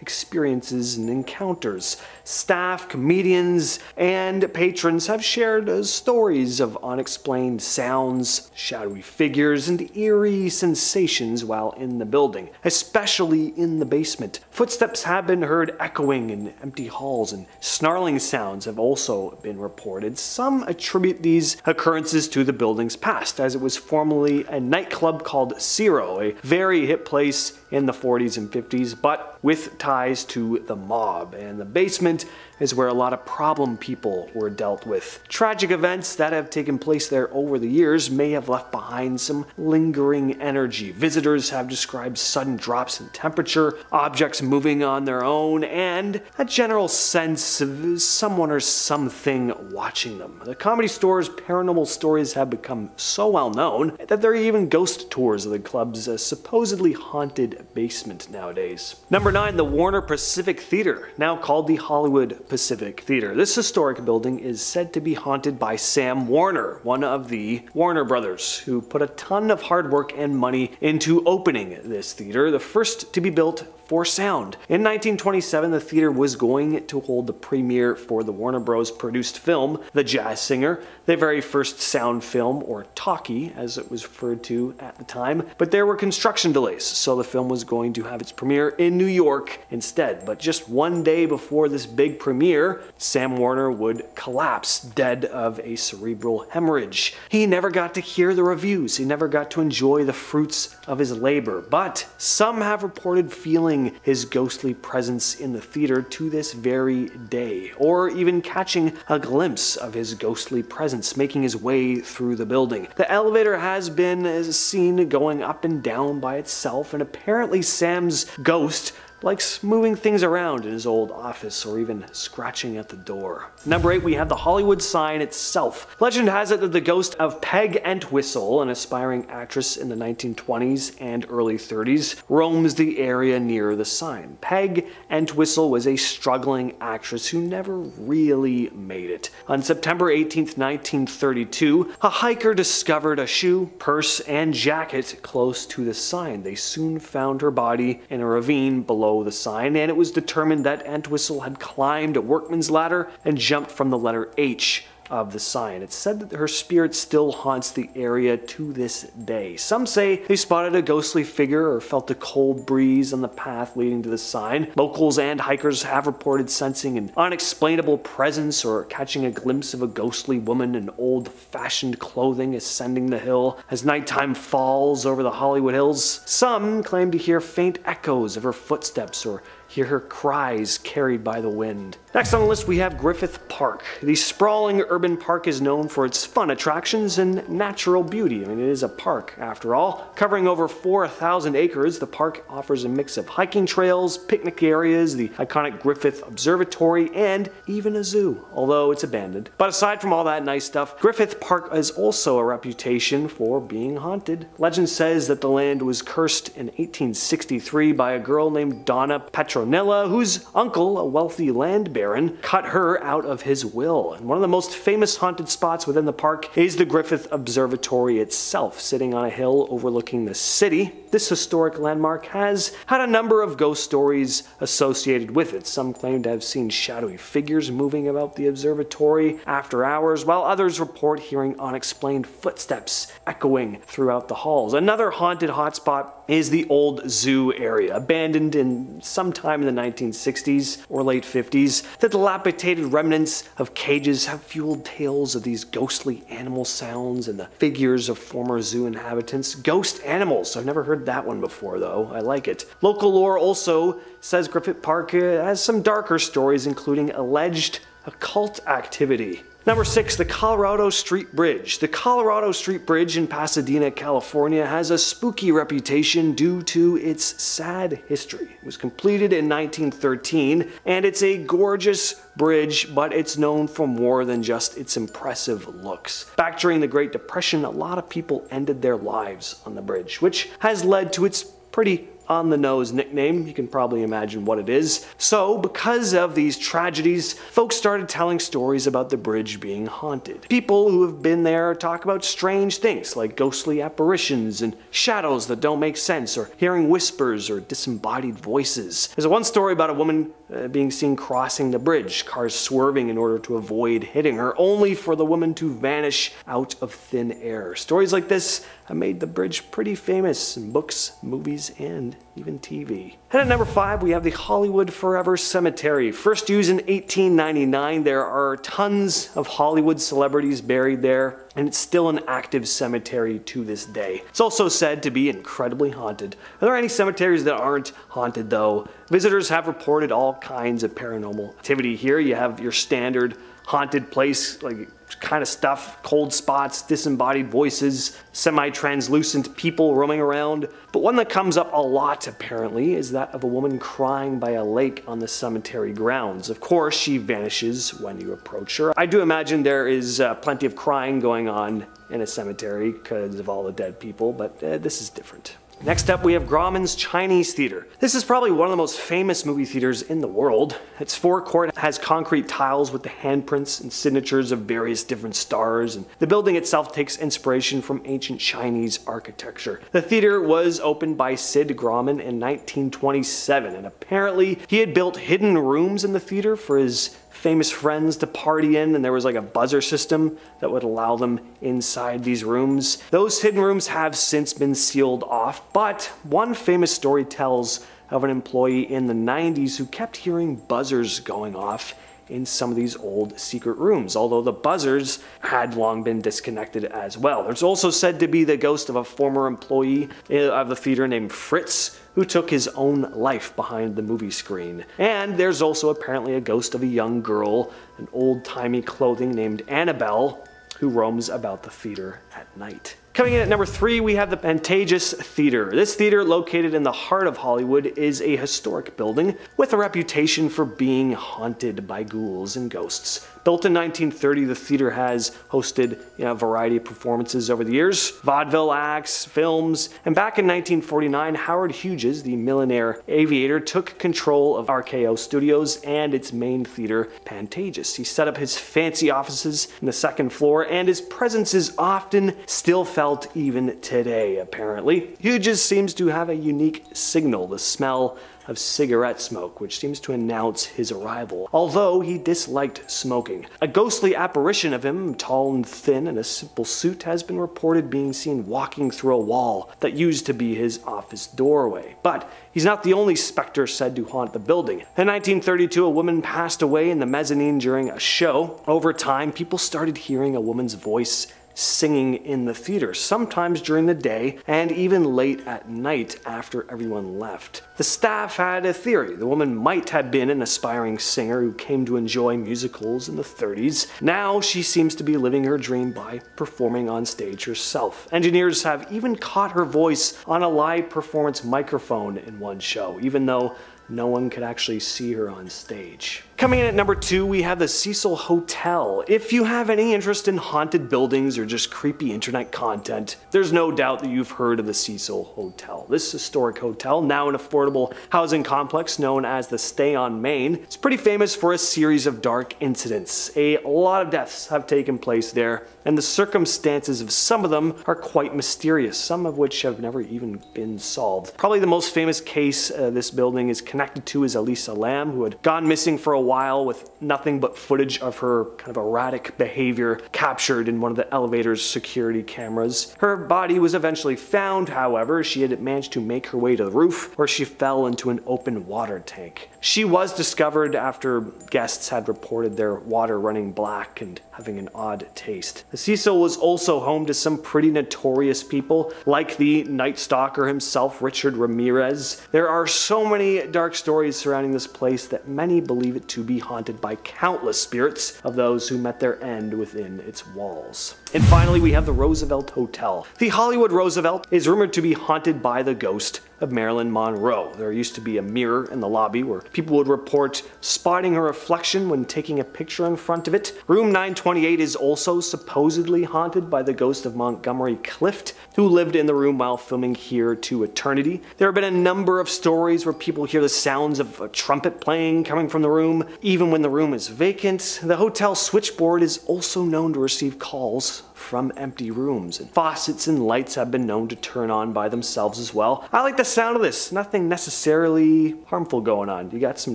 experiences and encounters. Staff, comedians, and patrons have shared uh, stories of unexplained sounds, shadowy figures, and eerie sensations while in the building, especially in the basement. Footsteps have been heard echoing in empty halls, and snarling sounds have also been reported. Some attribute these occurrences to the building's past, as it was formerly a nightclub called Ciro, a very hip place in the 40s and 50s, but with ties to the mob. And the basement is where a lot of problem people were dealt with. Tragic events that have taken place there over the years may have left behind some lingering energy. Visitors have described sudden drops in temperature, objects moving on their own, and a general sense of someone or something watching them. The comedy store's paranormal stories have become so well known that there are even ghost tours of the club's uh, supposedly haunted basement nowadays. Number 9. The Warner Pacific Theater, now called the Hollywood Pacific Theater. This historic building is said to be haunted by Sam Warner, one of the Warner brothers, who put a ton of hard work and money into opening this theater, the first to be built for sound. In 1927, the theater was going to hold the premiere for the Warner Bros. produced film, The Jazz Singer, the very first sound film, or talkie as it was referred to at the time, but there were construction delays, so the film was going to have its premiere in New York instead. But just one day before this big premiere, Sam Warner would collapse dead of a cerebral hemorrhage. He never got to hear the reviews, he never got to enjoy the fruits of his labor, but some have reported feeling his ghostly presence in the theater to this very day, or even catching a glimpse of his ghostly presence making his way through the building. The elevator has been seen going up and down by itself, and apparently Sam's ghost likes moving things around in his old office or even scratching at the door. Number 8, we have the Hollywood sign itself. Legend has it that the ghost of Peg Entwistle, an aspiring actress in the 1920s and early 30s, roams the area near the sign. Peg Entwistle was a struggling actress who never really made it. On September 18, 1932, a hiker discovered a shoe, purse, and jacket close to the sign. They soon found her body in a ravine below below the sign, and it was determined that Entwistle had climbed a workman's ladder and jumped from the letter H of the sign. It's said that her spirit still haunts the area to this day. Some say they spotted a ghostly figure or felt a cold breeze on the path leading to the sign. Locals and hikers have reported sensing an unexplainable presence or catching a glimpse of a ghostly woman in old-fashioned clothing ascending the hill as nighttime falls over the Hollywood Hills. Some claim to hear faint echoes of her footsteps or hear her cries carried by the wind. Next on the list we have Griffith Park. The sprawling urban park is known for its fun attractions and natural beauty. I mean, it is a park after all. Covering over 4,000 acres, the park offers a mix of hiking trails, picnic areas, the iconic Griffith Observatory, and even a zoo, although it's abandoned. But aside from all that nice stuff, Griffith Park is also a reputation for being haunted. Legend says that the land was cursed in 1863 by a girl named Doña Petranilla, whose uncle, a wealthy land baron, cut her out of his will. And one of the most famous haunted spots within the park is the Griffith Observatory itself, sitting on a hill overlooking the city. This historic landmark has had a number of ghost stories associated with it. Some claim to have seen shadowy figures moving about the observatory after hours, while others report hearing unexplained footsteps echoing throughout the halls. Another haunted hotspot is the old zoo area, abandoned in sometime in the 1960s or late 50s. The dilapidated remnants of cages have fueled tales of these ghostly animal sounds and the figures of former zoo inhabitants. Ghost animals. I've never heard that one before though. I like it. Local lore also says Griffith Park uh, has some darker stories including alleged occult activity. Number six, the Colorado Street Bridge. The Colorado Street Bridge in Pasadena, California has a spooky reputation due to its sad history. It was completed in 1913 and it's a gorgeous bridge, but it's known for more than just its impressive looks. Back during the Great Depression, a lot of people ended their lives on the bridge, which has led to its pretty on the nose nickname. You can probably imagine what it is. So, because of these tragedies, folks started telling stories about the bridge being haunted. People who have been there talk about strange things like ghostly apparitions and shadows that don't make sense, or hearing whispers or disembodied voices. There's one story about a woman uh, being seen crossing the bridge, cars swerving in order to avoid hitting her, only for the woman to vanish out of thin air. Stories like this have made the bridge pretty famous in books, movies, and even TV. And at number five, we have the Hollywood Forever Cemetery. First used in 1899, there are tons of Hollywood celebrities buried there, and it's still an active cemetery to this day. It's also said to be incredibly haunted. Are there any cemeteries that aren't haunted though? Visitors have reported all kinds of paranormal activity here. You have your standard haunted place, like kind of stuff, cold spots, disembodied voices, semi-translucent people roaming around. But one that comes up a lot apparently is that of a woman crying by a lake on the cemetery grounds. Of course, she vanishes when you approach her. I do imagine there is uh, plenty of crying going on in a cemetery because of all the dead people, but uh, this is different. Next up, we have Grauman's Chinese Theater. This is probably one of the most famous movie theaters in the world. Its forecourt has concrete tiles with the handprints and signatures of various different stars, and the building itself takes inspiration from ancient Chinese architecture. The theater was opened by Sid Grauman in 1927, and apparently he had built hidden rooms in the theater for his famous friends to party in and there was like a buzzer system that would allow them inside these rooms. Those hidden rooms have since been sealed off, but one famous story tells of an employee in the 90s who kept hearing buzzers going off in some of these old secret rooms, although the buzzers had long been disconnected as well. There's also said to be the ghost of a former employee uh, of the theater named Fritz, who took his own life behind the movie screen. And there's also apparently a ghost of a young girl in old-timey clothing named Annabelle, who roams about the theater at night. Coming in at number three, we have the Pantages Theater. This theater, located in the heart of Hollywood, is a historic building with a reputation for being haunted by ghouls and ghosts. Built in 1930, the theater has hosted you know, a variety of performances over the years, vaudeville acts, films, and back in 1949, Howard Hughes, the millionaire aviator, took control of RKO Studios and its main theater, Pantages. He set up his fancy offices in the second floor, and his presence is often still felt even today, apparently. Hughes seems to have a unique signal, the smell of cigarette smoke, which seems to announce his arrival, although he disliked smoking. A ghostly apparition of him, tall and thin in a simple suit, has been reported being seen walking through a wall that used to be his office doorway. But he's not the only specter said to haunt the building. In 1932, a woman passed away in the mezzanine during a show. Over time, people started hearing a woman's voice singing in the theater, sometimes during the day and even late at night after everyone left. The staff had a theory. The woman might have been an aspiring singer who came to enjoy musicals in the 30s. Now she seems to be living her dream by performing on stage herself. Engineers have even caught her voice on a live performance microphone in one show, even though no one could actually see her on stage. Coming in at number two, we have the Cecil Hotel. If you have any interest in haunted buildings or just creepy internet content, there's no doubt that you've heard of the Cecil Hotel. This historic hotel, now an affordable housing complex known as the Stay on Main, is pretty famous for a series of dark incidents. A lot of deaths have taken place there, and the circumstances of some of them are quite mysterious, some of which have never even been solved. Probably the most famous case uh, this building is connected to is Elisa Lam, who had gone missing for a while with nothing but footage of her kind of erratic behavior captured in one of the elevator's security cameras. Her body was eventually found, however, she had managed to make her way to the roof where she fell into an open water tank. She was discovered after guests had reported their water running black and having an odd taste. The Cecil was also home to some pretty notorious people, like the Night Stalker himself, Richard Ramirez. There are so many dark stories surrounding this place that many believe it to be haunted by countless spirits of those who met their end within its walls. And finally, we have the Roosevelt Hotel. The Hollywood Roosevelt is rumored to be haunted by the ghost of Marilyn Monroe. There used to be a mirror in the lobby where people would report spotting her reflection when taking a picture in front of it. Room 928 is also supposedly haunted by the ghost of Montgomery Clift, who lived in the room while filming Here to Eternity. There have been a number of stories where people hear the sounds of a trumpet playing coming from the room, even when the room is vacant. The hotel switchboard is also known to receive calls from empty rooms, and faucets and lights have been known to turn on by themselves as well. I like the sound of this, nothing necessarily harmful going on. You got some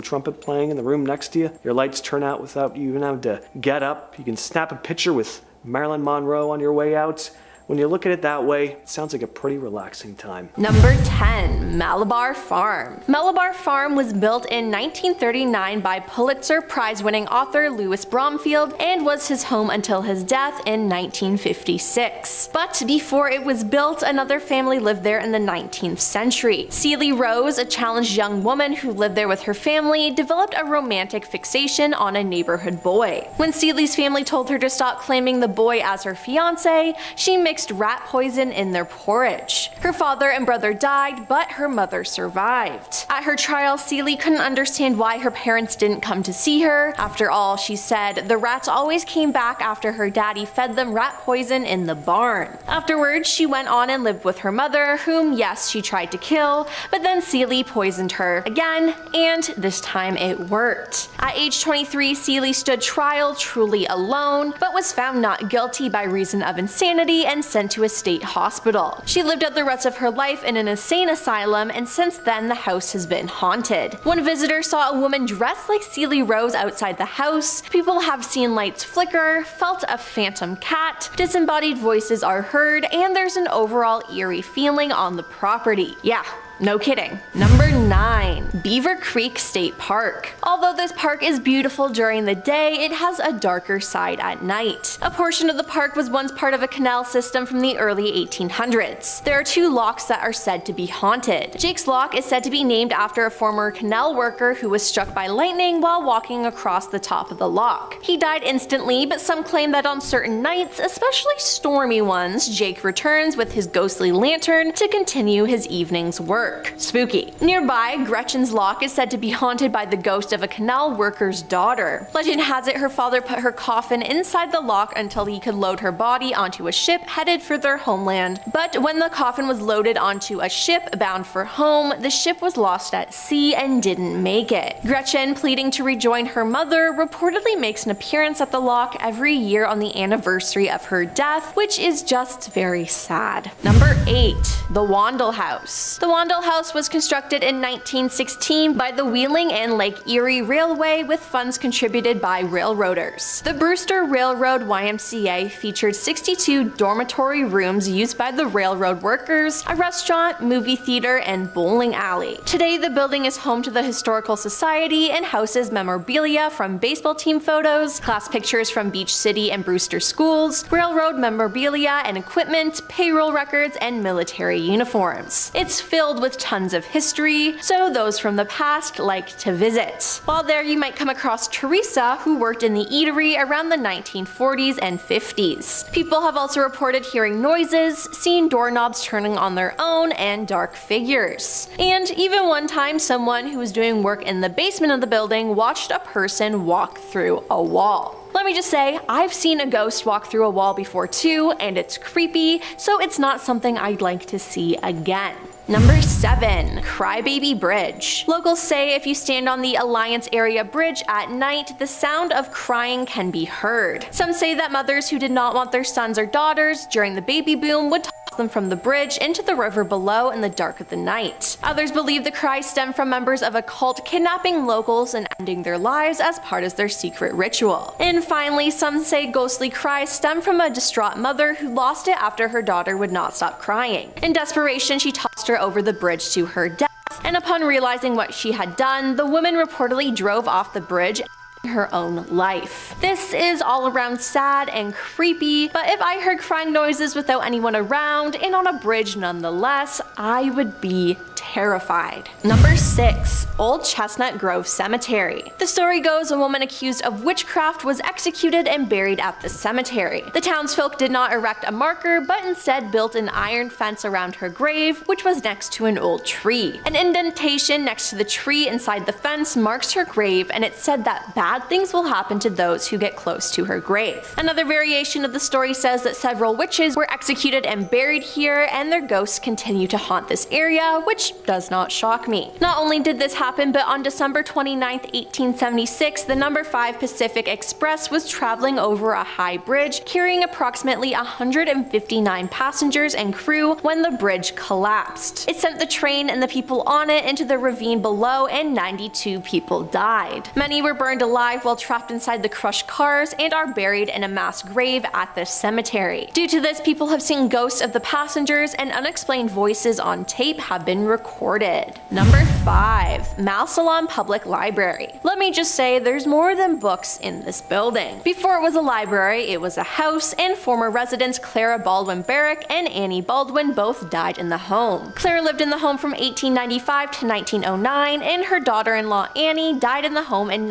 trumpet playing in the room next to you, your lights turn out without you even having to get up. You can snap a picture with Marilyn Monroe on your way out. When you look at it that way, it sounds like a pretty relaxing time. Number 10. Malabar Farm. Malabar Farm was built in 1939 by Pulitzer Prize winning author Louis Bromfield and was his home until his death in 1956. But before it was built, another family lived there in the 19th century. Celie Rose, a challenged young woman who lived there with her family, developed a romantic fixation on a neighborhood boy. When Celie's family told her to stop claiming the boy as her fiance, she mixed mixed rat poison in their porridge. Her father and brother died, but her mother survived. At her trial, Celie couldn't understand why her parents didn't come to see her. After all, she said, the rats always came back after her daddy fed them rat poison in the barn. Afterwards, she went on and lived with her mother, whom yes, she tried to kill, but then Celie poisoned her again, and this time it worked. At age 23, Celie stood trial truly alone, but was found not guilty by reason of insanity and sent to a state hospital. She lived out the rest of her life in an insane asylum and since then the house has been haunted. One visitor saw a woman dressed like Celie Rose outside the house, people have seen lights flicker, felt a phantom cat, disembodied voices are heard, and there's an overall eerie feeling on the property. Yeah, no kidding. Number 9. Beaver Creek State Park. Although this park is beautiful during the day, it has a darker side at night. A portion of the park was once part of a canal system from the early 1800s. There are two locks that are said to be haunted. Jake's Lock is said to be named after a former canal worker who was struck by lightning while walking across the top of the lock. He died instantly, but some claim that on certain nights, especially stormy ones, Jake returns with his ghostly lantern to continue his evening's work work. Spooky. Nearby, Gretchen's Lock is said to be haunted by the ghost of a canal worker's daughter. Legend has it her father put her coffin inside the lock until he could load her body onto a ship headed for their homeland. But when the coffin was loaded onto a ship bound for home, the ship was lost at sea and didn't make it. Gretchen, pleading to rejoin her mother, reportedly makes an appearance at the lock every year on the anniversary of her death, which is just very sad. Number 8. The Wandle House. The Wandle House was constructed in 1916 by the Wheeling and Lake Erie Railway with funds contributed by railroaders. The Brewster Railroad YMCA featured 62 dormitory rooms used by the railroad workers, a restaurant, movie theater, and bowling alley. Today, the building is home to the Historical Society and houses memorabilia from baseball team photos, class pictures from Beach City and Brewster schools, railroad memorabilia and equipment, payroll records, and military uniforms. It's filled with with tons of history, so those from the past like to visit. While there, you might come across Teresa, who worked in the eatery around the 1940s and 50s. People have also reported hearing noises, seeing doorknobs turning on their own, and dark figures. And even one time, someone who was doing work in the basement of the building watched a person walk through a wall. Let me just say, I've seen a ghost walk through a wall before too, and it's creepy, so it's not something I'd like to see again. Number 7. Crybaby Bridge. Locals say if you stand on the Alliance Area Bridge at night, the sound of crying can be heard. Some say that mothers who did not want their sons or daughters during the baby boom would toss them from the bridge into the river below in the dark of the night. Others believe the cries stem from members of a cult kidnapping locals and ending their lives as part of their secret ritual. And finally, some say ghostly cries stem from a distraught mother who lost it after her daughter would not stop crying. In desperation, she tossed her over the bridge to her death. And upon realizing what she had done, the woman reportedly drove off the bridge her own life. This is all around sad and creepy, but if I heard crying noises without anyone around and on a bridge nonetheless, I would be terrified. Number 6. Old Chestnut Grove Cemetery. The story goes a woman accused of witchcraft was executed and buried at the cemetery. The townsfolk did not erect a marker, but instead built an iron fence around her grave, which was next to an old tree. An indentation next to the tree inside the fence marks her grave, and it said that bad things will happen to those who get close to her grave. Another variation of the story says that several witches were executed and buried here, and their ghosts continue to haunt this area, which does not shock me. Not only did this happen, but on December 29, 1876, the number 5 Pacific Express was traveling over a high bridge carrying approximately 159 passengers and crew when the bridge collapsed. It sent the train and the people on it into the ravine below and 92 people died. Many were burned alive while trapped inside the crushed cars and are buried in a mass grave at this cemetery. Due to this, people have seen ghosts of the passengers and unexplained voices on tape have been recorded. Number 5. Salem Public Library. Let me just say there's more than books in this building. Before it was a library, it was a house, and former residents Clara Baldwin Barrick and Annie Baldwin both died in the home. Clara lived in the home from 1895 to 1909, and her daughter-in-law Annie died in the home in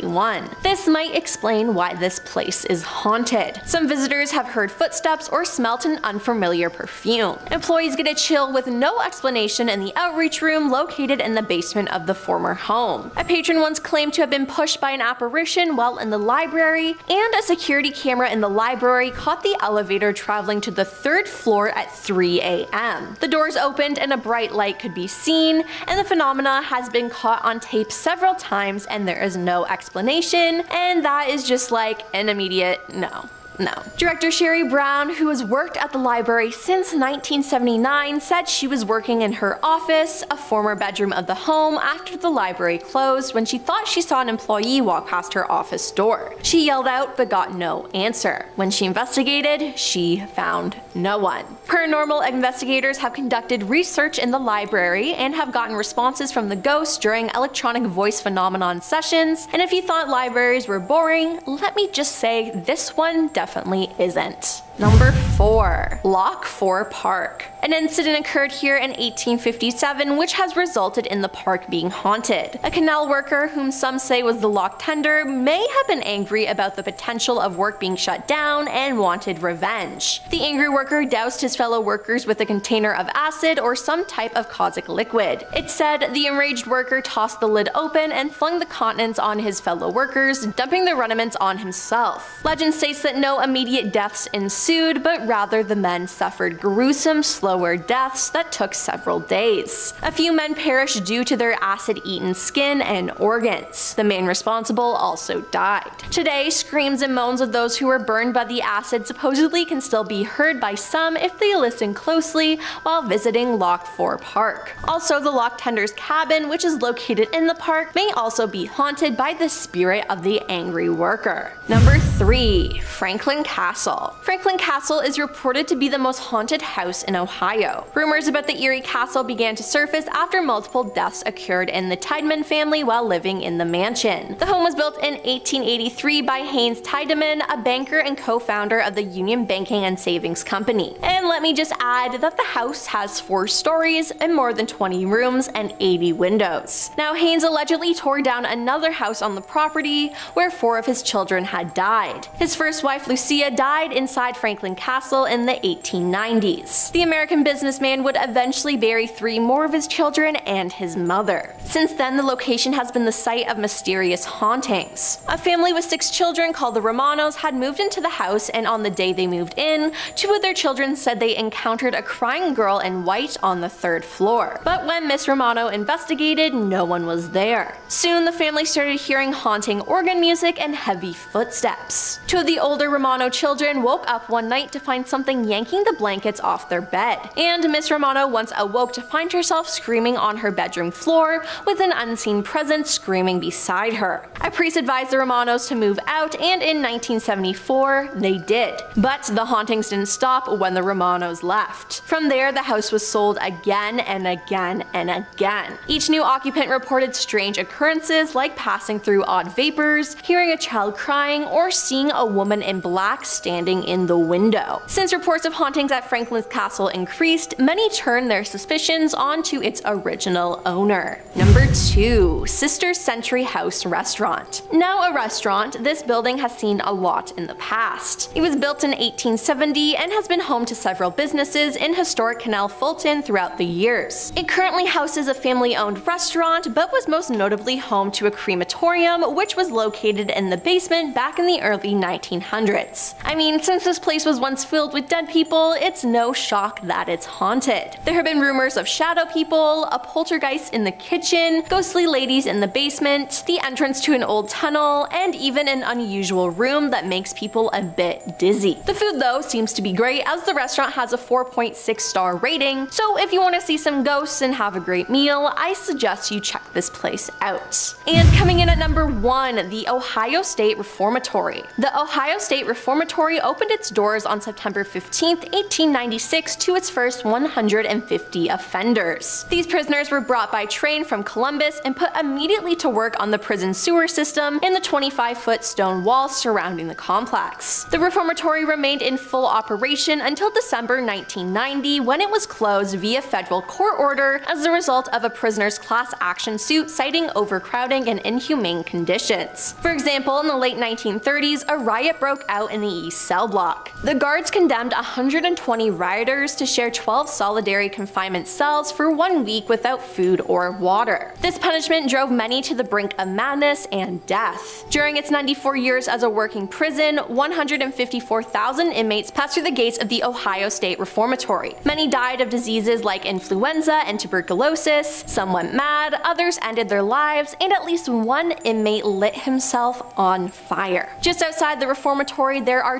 1931. This might explain why this place is haunted. Some visitors have heard footsteps or smelt an unfamiliar perfume. Employees get a chill with no explanation in the outreach room located in the basement of the former home. A patron once claimed to have been pushed by an apparition while in the library, and a security camera in the library caught the elevator traveling to the third floor at 3 a.m. The doors opened and a bright light could be seen, and the phenomena has been caught on tape several times and there is no explanation, and that is just like an immediate no. No. Director Sherry Brown, who has worked at the library since 1979, said she was working in her office, a former bedroom of the home, after the library closed when she thought she saw an employee walk past her office door. She yelled out but got no answer. When she investigated, she found no one. Paranormal investigators have conducted research in the library and have gotten responses from the ghosts during electronic voice phenomenon sessions, and if you thought libraries were boring, let me just say this one definitely definitely isn't. Number 4. Lock 4 Park. An incident occurred here in 1857 which has resulted in the park being haunted. A canal worker, whom some say was the lock tender, may have been angry about the potential of work being shut down and wanted revenge. The angry worker doused his fellow workers with a container of acid or some type of caustic liquid. It said the enraged worker tossed the lid open and flung the contents on his fellow workers, dumping the remnants on himself. Legend states that no immediate deaths ensued ensued, but rather the men suffered gruesome, slower deaths that took several days. A few men perished due to their acid-eaten skin and organs. The man responsible also died. Today, screams and moans of those who were burned by the acid supposedly can still be heard by some if they listen closely while visiting Lock 4 Park. Also, the lock tender's cabin, which is located in the park, may also be haunted by the spirit of the angry worker. Number 3 3. Franklin Castle. Franklin Castle is reported to be the most haunted house in Ohio. Rumors about the eerie castle began to surface after multiple deaths occurred in the Tiedemann family while living in the mansion. The home was built in 1883 by Hannes Tiedemann, a banker and co-founder of the Union Banking and Savings Company. And let me just add that the house has 4 stories and more than 20 rooms and 80 windows. Now Hannes allegedly tore down another house on the property where four of his children had died. His first wife Lucia died inside Franklin Castle in the 1890s. The American businessman would eventually bury three more of his children and his mother. Since then, the location has been the site of mysterious hauntings. A family with six children called the Romanos had moved into the house and on the day they moved in, two of their children said they encountered a crying girl in white on the third floor. But when Miss Romano investigated, no one was there. Soon the family started hearing haunting organ music and heavy footsteps. Two of the older Romano children woke up one night to find something yanking the blankets off their bed. And Miss Romano once awoke to find herself screaming on her bedroom floor with an unseen presence screaming beside her. A priest advised the Romanos to move out and in 1974 they did. But the hauntings didn't stop when the Romanos left. From there the house was sold again and again and again. Each new occupant reported strange occurrences like passing through odd vapors, hearing a child crying, or seeing a woman in black standing in the window. Since reports of hauntings at Franklin's castle increased, many turned their suspicions onto its original owner. Number 2. Sister Century House Restaurant. Now a restaurant, this building has seen a lot in the past. It was built in 1870 and has been home to several businesses in historic Canal Fulton throughout the years. It currently houses a family-owned restaurant, but was most notably home to a crematorium, which was located in the basement back in the early 1900s. I mean, since this place was once filled with dead people, it's no shock that it's haunted. There have been rumors of shadow people, a poltergeist in the kitchen, ghostly ladies in the basement, the entrance to an old tunnel, and even an unusual room that makes people a bit dizzy. The food though seems to be great as the restaurant has a 4.6 star rating, so if you want to see some ghosts and have a great meal, I suggest you check this place out. And coming in at number 1, the Ohio State Reformatory. The Ohio State Reformatory opened its doors on September 15, 1896 to its first 150 offenders. These prisoners were brought by train from Columbus and put immediately to work on the prison sewer system and the 25 foot stone walls surrounding the complex. The reformatory remained in full operation until December 1990 when it was closed via federal court order as a result of a prisoner's class action suit citing overcrowding and inhumane conditions. For example, in the late 1930s, a riot broke out in the East Cell Block. The guards condemned 120 rioters to share 12 solitary confinement cells for one week without food or water. This punishment drove many to the brink of madness and death. During its 94 years as a working prison, 154,000 inmates passed through the gates of the Ohio State Reformatory. Many died of diseases like influenza and tuberculosis, some went mad, others ended their lives, and at least one inmate lit himself on fire. Just outside the reformatory, there are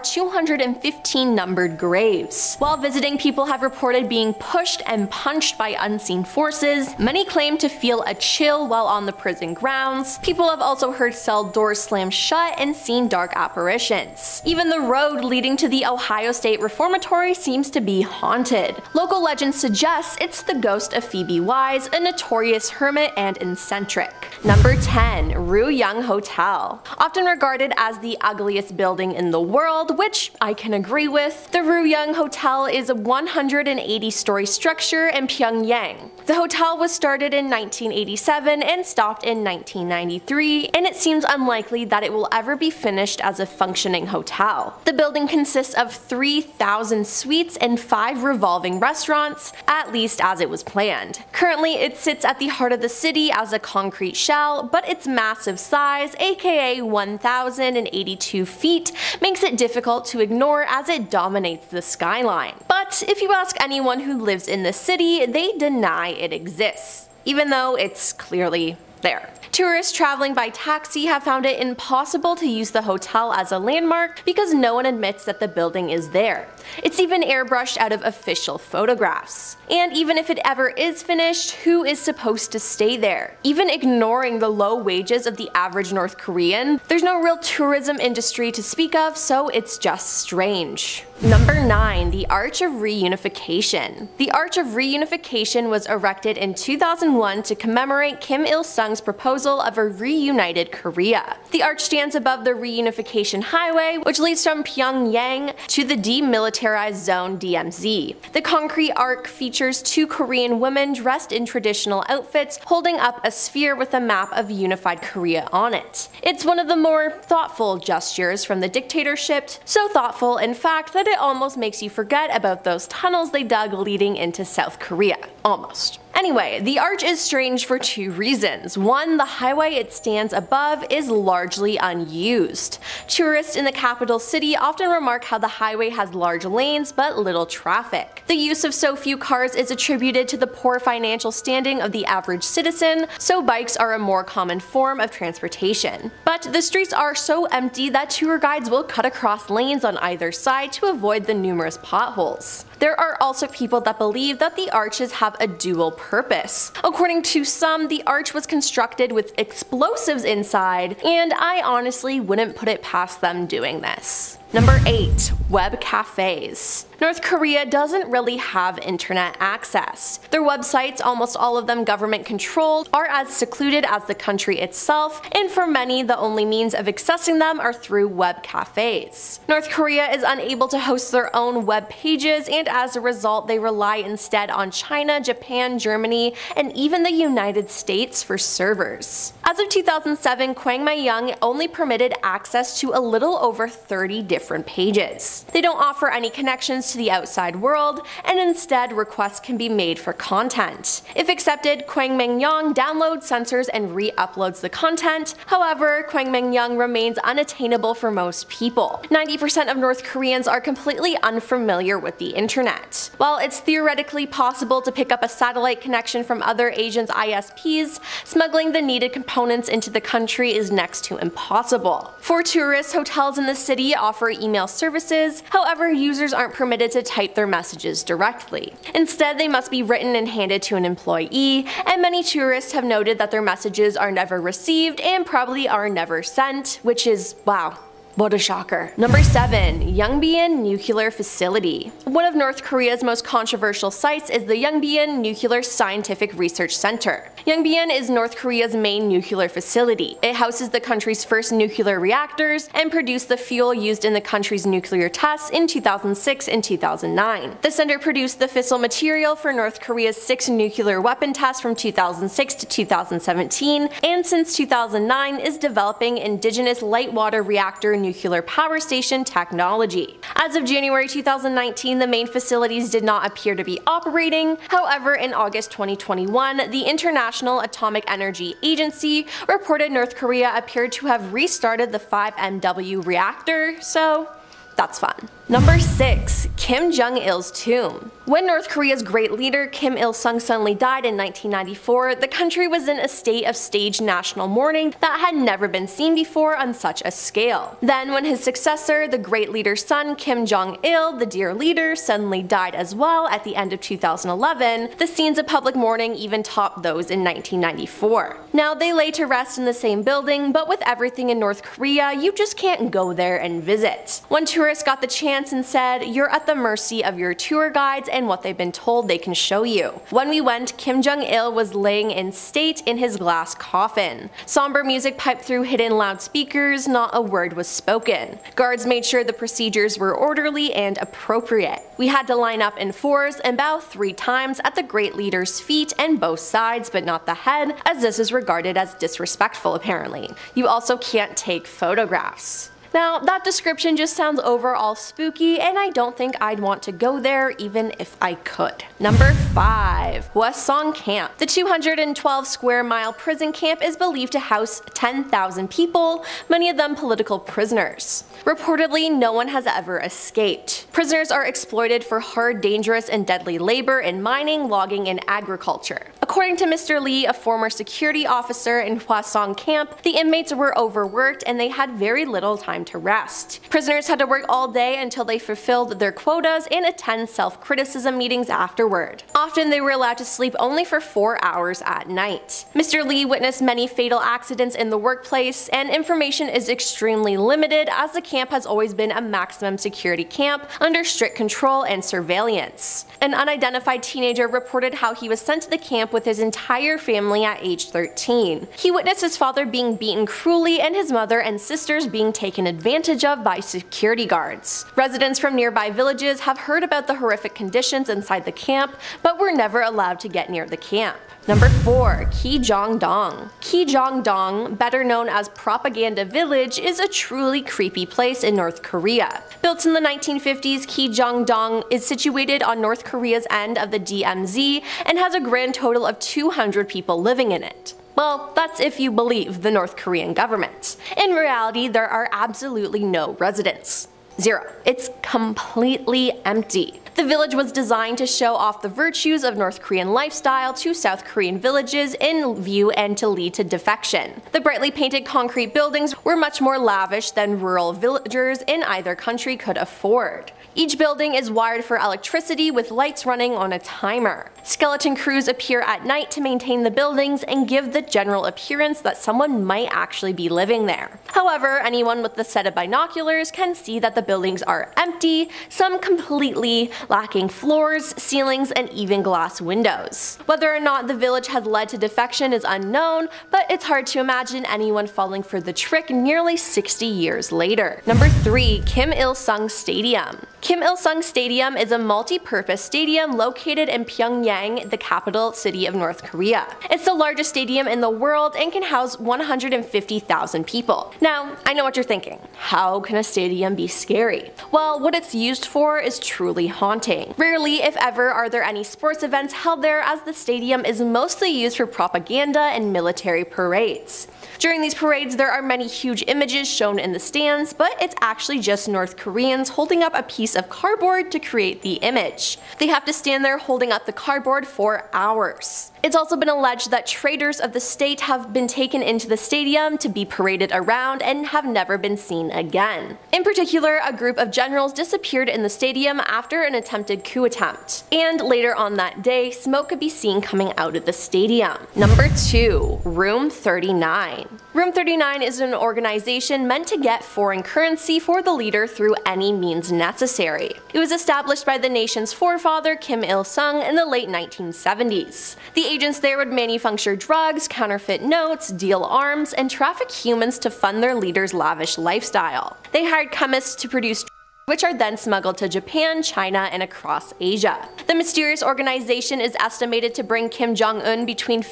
215 numbered graves. While visiting, people have reported being pushed and punched by unseen forces. Many claim to feel a chill while on the prison grounds. People have also heard cell doors slam shut and seen dark apparitions. Even the road leading to the Ohio State Reformatory seems to be haunted. Local legend suggests it's the ghost of Phoebe Wise, a notorious hermit and eccentric. Number 10. Ryugyong Hotel. Often regarded as the ugliest building in the world, which I can agree with, the Ryugyong Hotel is a 180 story structure in Pyongyang. The hotel was started in 1987 and stopped in 1993, and it seems unlikely that it will ever be finished as a functioning hotel. The building consists of 3,000 suites and 5 revolving restaurants, at least as it was planned. Currently, it sits at the heart of the city as a concrete shell, but its massive size, aka 1,082 feet, makes it difficult to ignore as it dominates the skyline. But if you ask anyone who lives in the city, they deny it exists, even though it's clearly there. Tourists traveling by taxi have found it impossible to use the hotel as a landmark because no one admits that the building is there. It's even airbrushed out of official photographs. And even if it ever is finished, who is supposed to stay there? Even ignoring the low wages of the average North Korean, there's no real tourism industry to speak of, so it's just strange. Number 9. The Arch of Reunification The Arch of Reunification was erected in 2001 to commemorate Kim Il-sung's proposal of a reunited Korea. The arch stands above the Reunification Highway, which leads from Pyongyang to the demilitarized zone DMZ. The concrete arc features two Korean women dressed in traditional outfits holding up a sphere with a map of unified Korea on it. It's one of the more thoughtful gestures from the dictatorship, so thoughtful in fact that it almost makes you forget about those tunnels they dug leading into South Korea. Almost. Anyway, the arch is strange for two reasons. One, the highway it stands above is largely unused. Tourists in the capital city often remark how the highway has large lanes but little traffic. The use of so few cars is attributed to the poor financial standing of the average citizen, so bikes are a more common form of transportation. But the streets are so empty that tour guides will cut across lanes on either side to avoid the numerous potholes. There are also people that believe that the arches have a dual purpose. According to some, the arch was constructed with explosives inside, and I honestly wouldn't put it past them doing this. Number 8. Web Cafes North Korea doesn't really have internet access. Their websites, almost all of them government controlled, are as secluded as the country itself, and for many the only means of accessing them are through web cafes. North Korea is unable to host their own web pages and as a result they rely instead on China, Japan, Germany, and even the United States for servers. As of 2007, Kwangmyeong only permitted access to a little over 30 different pages. They don't offer any connections to the outside world, and instead requests can be made for content. If accepted, Kwangmyeong downloads, censors, and re-uploads the content. However, Kwangmyeong remains unattainable for most people. 90% of North Koreans are completely unfamiliar with the internet. While it's theoretically possible to pick up a satellite connection from other Asians' ISPs, smuggling the needed components into the country is next to impossible. For tourists, hotels in the city offer email services, however users aren't permitted to type their messages directly. Instead, they must be written and handed to an employee, and many tourists have noted that their messages are never received and probably are never sent, which is, wow, what a shocker. Number 7. Yongbyon Nuclear Facility One of North Korea's most controversial sites is the Yongbyon Nuclear Scientific Research Center. Yongbyon is North Korea's main nuclear facility. It houses the country's first nuclear reactors and produced the fuel used in the country's nuclear tests in 2006 and 2009. The center produced the fissile material for North Korea's six nuclear weapon tests from 2006 to 2017, and since 2009 is developing indigenous light water reactor nuclear power station technology. As of January 2019, the main facilities did not appear to be operating. However, in August 2021, the International Atomic Energy Agency reported North Korea appeared to have restarted the 5MW reactor, so that's fun. Number 6. Kim Jong-il's tomb When North Korea's great leader Kim Il-sung suddenly died in 1994, the country was in a state of staged national mourning that had never been seen before on such a scale. Then when his successor, the great leader's son Kim Jong-il, the dear leader, suddenly died as well at the end of 2011, the scenes of public mourning even topped those in 1994. Now they lay to rest in the same building, but with everything in North Korea, you just can't go there and visit. One tourist got the chance and said, You're at the mercy of your tour guides and what they've been told they can show you. When we went, Kim Jong il was laying in state in his glass coffin. Somber music piped through hidden loudspeakers, not a word was spoken. Guards made sure the procedures were orderly and appropriate. We had to line up in fours and bow three times at the great leader's feet and both sides, but not the head, as this is regarded as disrespectful apparently. You also can't take photographs. Now, that description just sounds overall spooky, and I don't think I'd want to go there even if I could. Number 5. Hwaseong Camp The 212 square mile prison camp is believed to house 10,000 people, many of them political prisoners. Reportedly, no one has ever escaped. Prisoners are exploited for hard, dangerous, and deadly labor in mining, logging, and agriculture. According to Mr. Lee, a former security officer in Hwasong camp, the inmates were overworked and they had very little time to rest. Prisoners had to work all day until they fulfilled their quotas and attend self-criticism meetings afterward. Often they were allowed to sleep only for 4 hours at night. Mr. Lee witnessed many fatal accidents in the workplace and information is extremely limited as the camp has always been a maximum security camp under strict control and surveillance. An unidentified teenager reported how he was sent to the camp with his entire family at age 13. He witnessed his father being beaten cruelly and his mother and sisters being taken advantage of by security guards. Residents from nearby villages have heard about the horrific conditions inside the camp, but were never allowed to get near the camp. Number 4. Kijong-dong Kijong-dong, better known as Propaganda Village, is a truly creepy place in North Korea. Built in the 1950s, Kijong-dong is situated on North Korea's end of the DMZ and has a grand total of 200 people living in it. Well, that's if you believe the North Korean government. In reality, there are absolutely no residents. Zero. It's completely empty. The village was designed to show off the virtues of North Korean lifestyle to South Korean villages in view and to lead to defection. The brightly painted concrete buildings were much more lavish than rural villagers in either country could afford. Each building is wired for electricity with lights running on a timer. Skeleton crews appear at night to maintain the buildings and give the general appearance that someone might actually be living there. However, anyone with a set of binoculars can see that the buildings are empty, some completely lacking floors, ceilings, and even glass windows. Whether or not the village has led to defection is unknown, but it's hard to imagine anyone falling for the trick nearly 60 years later. Number 3. Kim Il-sung Stadium Kim Il-sung Stadium is a multi-purpose stadium located in Pyongyang, the capital city of North Korea. It's the largest stadium in the world and can house 150,000 people. Now, I know what you're thinking. How can a stadium be scary? Well, what it's used for is truly haunting. Rarely, if ever, are there any sports events held there as the stadium is mostly used for propaganda and military parades. During these parades, there are many huge images shown in the stands, but it's actually just North Koreans holding up a piece of cardboard to create the image. They have to stand there holding up the cardboard for hours. It's also been alleged that traitors of the state have been taken into the stadium to be paraded around and have never been seen again. In particular, a group of generals disappeared in the stadium after an attempted coup attempt. And later on that day, smoke could be seen coming out of the stadium. Number 2. Room 39 Room 39 is an organization meant to get foreign currency for the leader through any means necessary. It was established by the nation's forefather Kim Il-sung in the late 1970s. The agents there would manufacture drugs, counterfeit notes, deal arms, and traffic humans to fund their leader's lavish lifestyle. They hired chemists to produce which are then smuggled to Japan, China, and across Asia. The mysterious organization is estimated to bring Kim Jong-un between,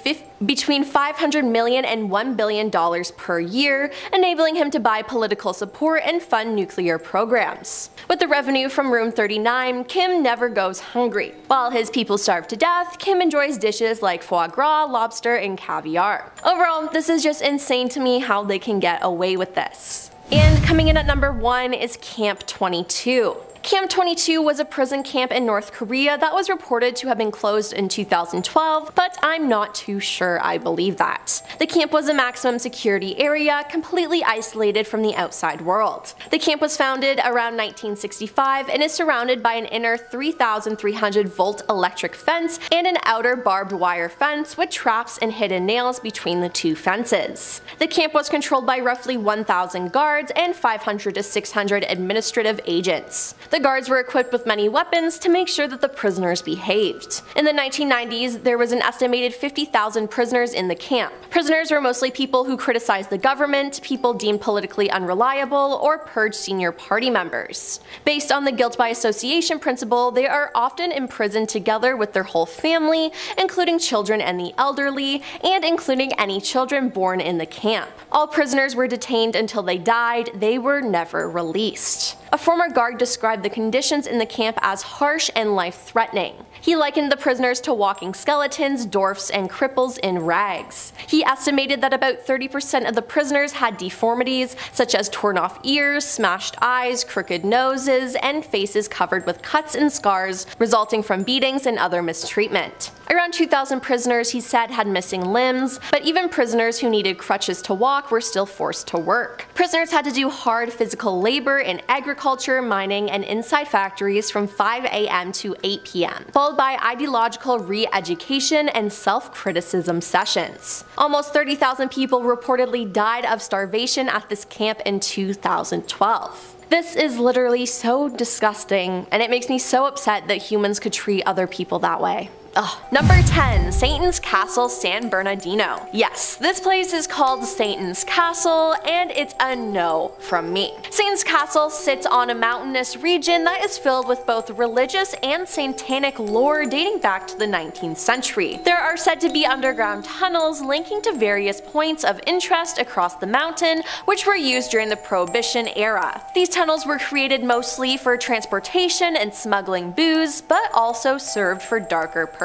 between 500 million and 1 billion dollars per year, enabling him to buy political support and fund nuclear programs. With the revenue from Room 39, Kim never goes hungry. While his people starve to death, Kim enjoys dishes like foie gras, lobster, and caviar. Overall, this is just insane to me how they can get away with this. And coming in at number one is Camp 22. Camp 22 was a prison camp in North Korea that was reported to have been closed in 2012, but I'm not too sure I believe that. The camp was a maximum security area, completely isolated from the outside world. The camp was founded around 1965 and is surrounded by an inner 3,300 volt electric fence and an outer barbed wire fence with traps and hidden nails between the two fences. The camp was controlled by roughly 1,000 guards and 500 to 600 administrative agents. The guards were equipped with many weapons to make sure that the prisoners behaved. In the 1990s, there was an estimated 50,000 prisoners in the camp. Prisoners were mostly people who criticized the government, people deemed politically unreliable, or purged senior party members. Based on the guilt by association principle, they are often imprisoned together with their whole family, including children and the elderly, and including any children born in the camp. All prisoners were detained until they died, they were never released. A former guard described the conditions in the camp as harsh and life-threatening. He likened the prisoners to walking skeletons, dwarfs, and cripples in rags. He estimated that about 30% of the prisoners had deformities, such as torn off ears, smashed eyes, crooked noses, and faces covered with cuts and scars resulting from beatings and other mistreatment. Around 2,000 prisoners, he said, had missing limbs, but even prisoners who needed crutches to walk were still forced to work. Prisoners had to do hard physical labor in agriculture, mining, and inside factories from 5 a.m. to 8 p.m., followed by ideological re-education and self-criticism sessions. Almost 30,000 people reportedly died of starvation at this camp in 2012. This is literally so disgusting, and it makes me so upset that humans could treat other people that way. Ugh. Number 10. Satan's Castle San Bernardino. Yes, this place is called Satan's Castle, and it's a no from me. Satan's Castle sits on a mountainous region that is filled with both religious and satanic lore dating back to the 19th century. There are said to be underground tunnels linking to various points of interest across the mountain, which were used during the Prohibition era. These tunnels were created mostly for transportation and smuggling booze, but also served for darker purposes.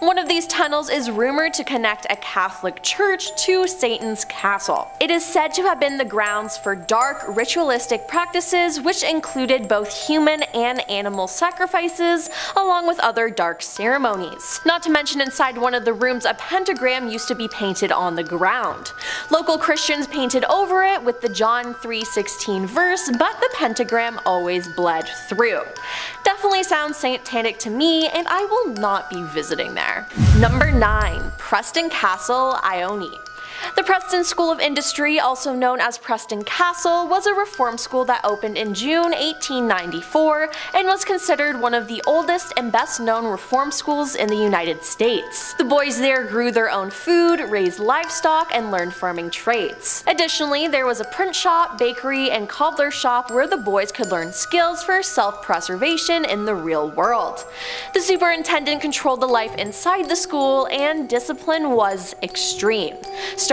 One of these tunnels is rumored to connect a Catholic church to Satan's castle. It is said to have been the grounds for dark ritualistic practices which included both human and animal sacrifices along with other dark ceremonies. Not to mention inside one of the rooms a pentagram used to be painted on the ground. Local Christians painted over it with the John 3.16 verse but the pentagram always bled through. Definitely sounds satanic to me and I will not be visiting there. Number 9. Preston Castle, Ione. The Preston School of Industry, also known as Preston Castle, was a reform school that opened in June 1894 and was considered one of the oldest and best known reform schools in the United States. The boys there grew their own food, raised livestock, and learned farming trades. Additionally, there was a print shop, bakery, and cobbler shop where the boys could learn skills for self-preservation in the real world. The superintendent controlled the life inside the school and discipline was extreme.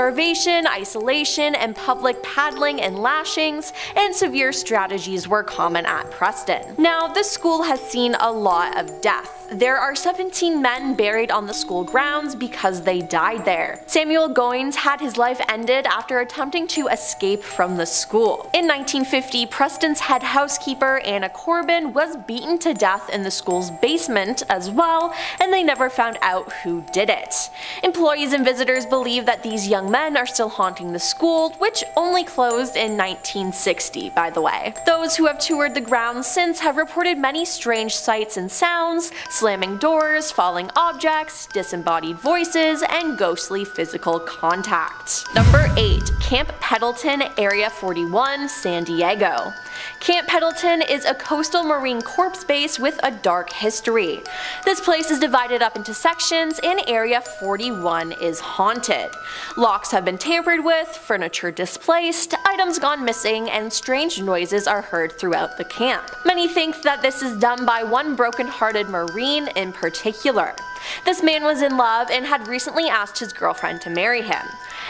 Starvation, isolation, and public paddling and lashings, and severe strategies were common at Preston. Now, this school has seen a lot of death there are 17 men buried on the school grounds because they died there. Samuel Goines had his life ended after attempting to escape from the school. In 1950, Preston's head housekeeper Anna Corbin was beaten to death in the school's basement as well, and they never found out who did it. Employees and visitors believe that these young men are still haunting the school, which only closed in 1960 by the way. Those who have toured the grounds since have reported many strange sights and sounds, slamming doors, falling objects, disembodied voices, and ghostly physical contact. Number 8. Camp Pendleton Area 41, San Diego. Camp Pendleton is a coastal Marine Corps base with a dark history. This place is divided up into sections and Area 41 is haunted. Locks have been tampered with, furniture displaced, items gone missing, and strange noises are heard throughout the camp. Many think that this is done by one broken-hearted Marine in particular. This man was in love and had recently asked his girlfriend to marry him.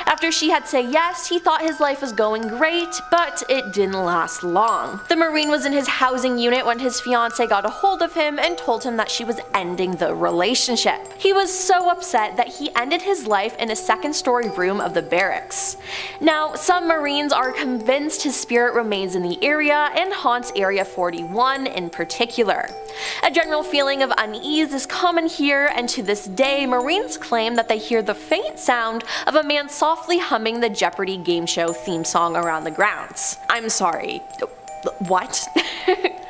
After she had said yes, he thought his life was going great, but it didn't last long. The Marine was in his housing unit when his fiance got a hold of him and told him that she was ending the relationship. He was so upset that he ended his life in a second story room of the barracks. Now, some Marines are convinced his spirit remains in the area and haunts Area 41 in particular. A general feeling of unease is common here and to this day Marines claim that they hear the faint sound of a man softly humming the Jeopardy game show theme song around the grounds. I'm sorry. What? (laughs)